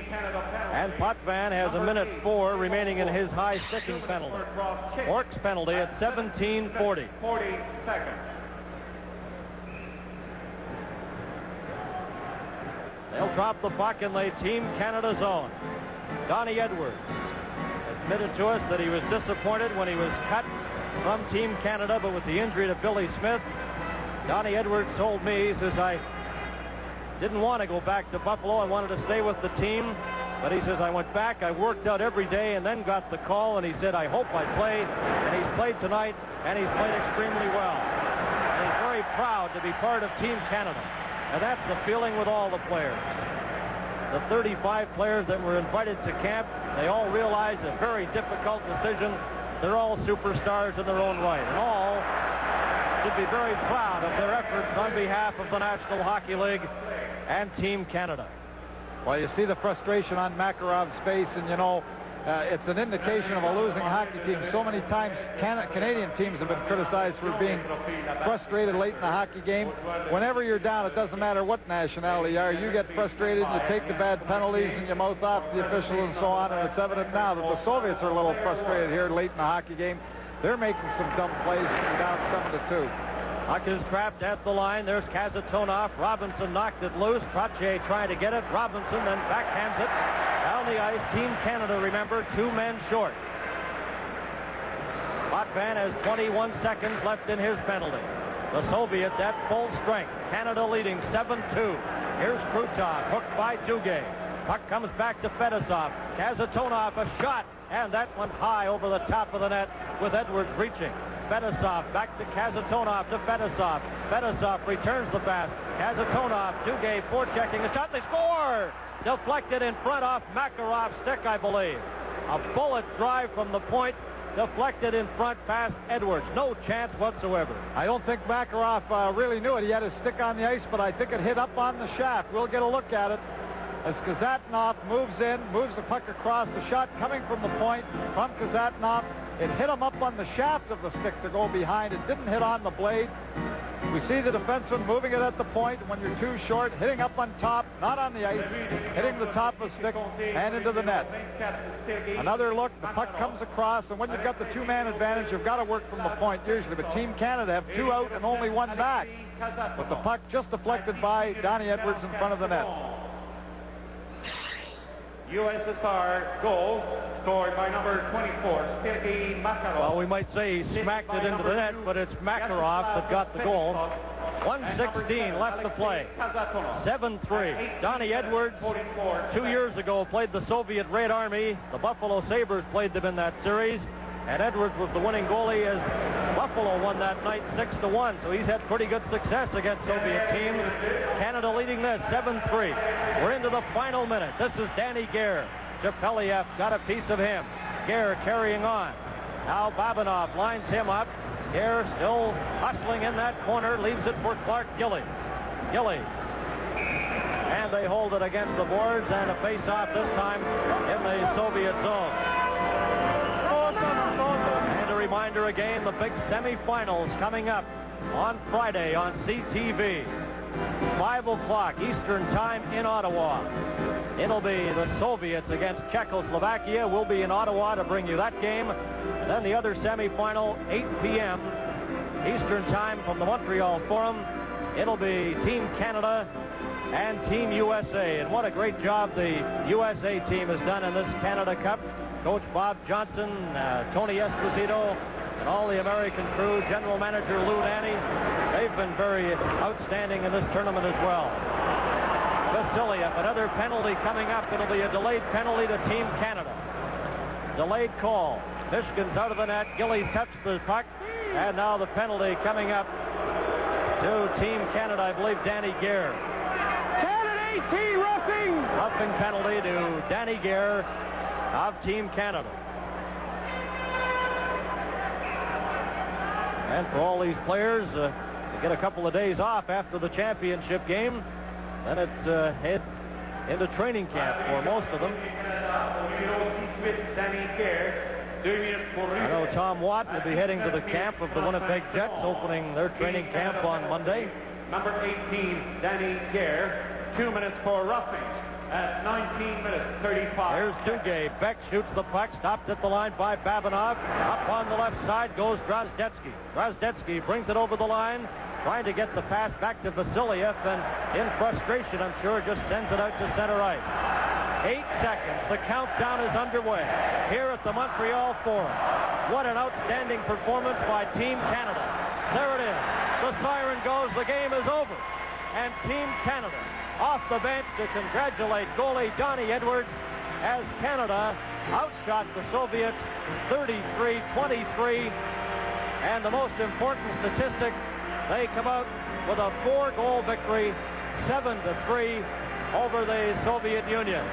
And Potvin has a minute four remaining in his high sticking penalty. Bourque's penalty at 17:40. 40 seconds. They'll drop the puck in the Team Canada zone. Donnie Edwards admitted to us that he was disappointed when he was cut from Team Canada, but with the injury to Billy Smith, Donnie Edwards told me, he says, I didn't want to go back to Buffalo. I wanted to stay with the team. But he says, I went back, I worked out every day, and then got the call, and he said, I hope I play. And he's played tonight, and he's played extremely well. And he's very proud to be part of Team Canada. And that's the feeling with all the players. The 35 players that were invited to camp, they all realized a very difficult decision. They're all superstars in their own right. And all should be very proud of their efforts on behalf of the National Hockey League and Team Canada. Well, you see the frustration on Makarov's face, and you know, uh, it's an indication of a losing hockey team. So many times Can Canadian teams have been criticized for being frustrated late in the hockey game. Whenever you're down, it doesn't matter what nationality you are, you get frustrated, you take the bad penalties, and you mouth off the official and so on, and it's evident now that the Soviets are a little frustrated here late in the hockey game. They're making some dumb plays and down 7 to 2. Puck is trapped at the line. There's Kasatonov. Robinson knocked it loose. Trottier trying to get it. Robinson then backhands it down the ice. Team Canada, remember, two men short. Potvin has 21 seconds left in his penalty. The Soviets at full strength. Canada leading 7-2. Here's Krutov, hooked by Duguay. Puck comes back to Fetisov. Kasatonov, a shot, and that went high over the top of the net with Edwards reaching. Fetisov back to Kasatonov to Fetisov. Fetisov returns the pass. Kasatonov, Duguay forechecking a shot. They score! Deflected in front off Makarov's stick, I believe. A bullet drive from the point deflected in front past Edwards. No chance whatsoever. I don't think Makarov uh, really knew it. He had his stick on the ice, but I think it hit up on the shaft. We'll get a look at it as Kasatonov moves in, moves the puck across the shot coming from the point from Kasatonov. It hit him up on the shaft of the stick to go behind. It didn't hit on the blade. We see the defenseman moving it at the point when you're too short, hitting up on top, not on the ice, hitting the top of the stick and into the net. Another look, the puck comes across, and when you've got the two-man advantage, you've got to work from the point usually. But Team Canada have two out and only one back. But the puck just deflected by Donnie Edwards in front of the net. USSR goal scored by number 24, Sergei Makarov. Well, we might say he smacked it into the net, but it's Makarov that got the goal. 116 left to play. 7-3. Donnie Edwards, two years ago, played the Soviet Red Army. The Buffalo Sabres played them in that series. And Edwards was the winning goalie as Buffalo won that night 6 to 1. So he's had pretty good success against Soviet teams. Canada leading this 7-3. We're into the final minute. This is Danny Gare. Shepelev got a piece of him. Gare carrying on. Now Babinov lines him up. Gare still hustling in that corner, leaves it for Clark Gillies. Gillies. And they hold it against the boards and a face-off this time in the Soviet zone. Reminder again, the big semifinals coming up on Friday on CTV. 5 o'clock Eastern Time in Ottawa. It'll be the Soviets against Czechoslovakia. We'll be in Ottawa to bring you that game. And then the other semifinal, 8 p.m. Eastern Time from the Montreal Forum. It'll be Team Canada and Team USA. And what a great job the USA team has done in this Canada Cup. Coach Bob Johnson, uh, Tony Esposito, and all the American crew, General Manager Lou Nanne, they've been very outstanding in this tournament as well. Vasiliev, another penalty coming up. It'll be a delayed penalty to Team Canada. Delayed call. Myshkin's out of the net. Gillies touched the puck. And now the penalty coming up to Team Canada. I believe Danny Gare. Canada 18 roughing. Roughing penalty to Danny Gare of Team Canada. And for all these players, uh, to get a couple of days off after the championship game, then it's uh, head into training camp for most of them. I know Tom Watt will be heading to the camp of the Winnipeg Jets, opening their training camp on Monday. Number 18, Danny Gare. Two minutes for roughing at 19 minutes 35. Here's Duguay. Beck shoots the puck, stopped at the line by Babinov. Up on the left side goes Drozdetsky. Drozdetsky brings it over the line, trying to get the pass back to Vasiliev, and in frustration, I'm sure, just sends it out to center ice. Eight seconds. The countdown is underway here at the Montreal Forum. What an outstanding performance by Team Canada. There it is. The siren goes. The game is over. And Team Canada off the bench to congratulate goalie Donnie Edwards as Canada outshot the Soviets 33-23. And the most important statistic, they come out with a four-goal victory, 7-3 over the Soviet Union.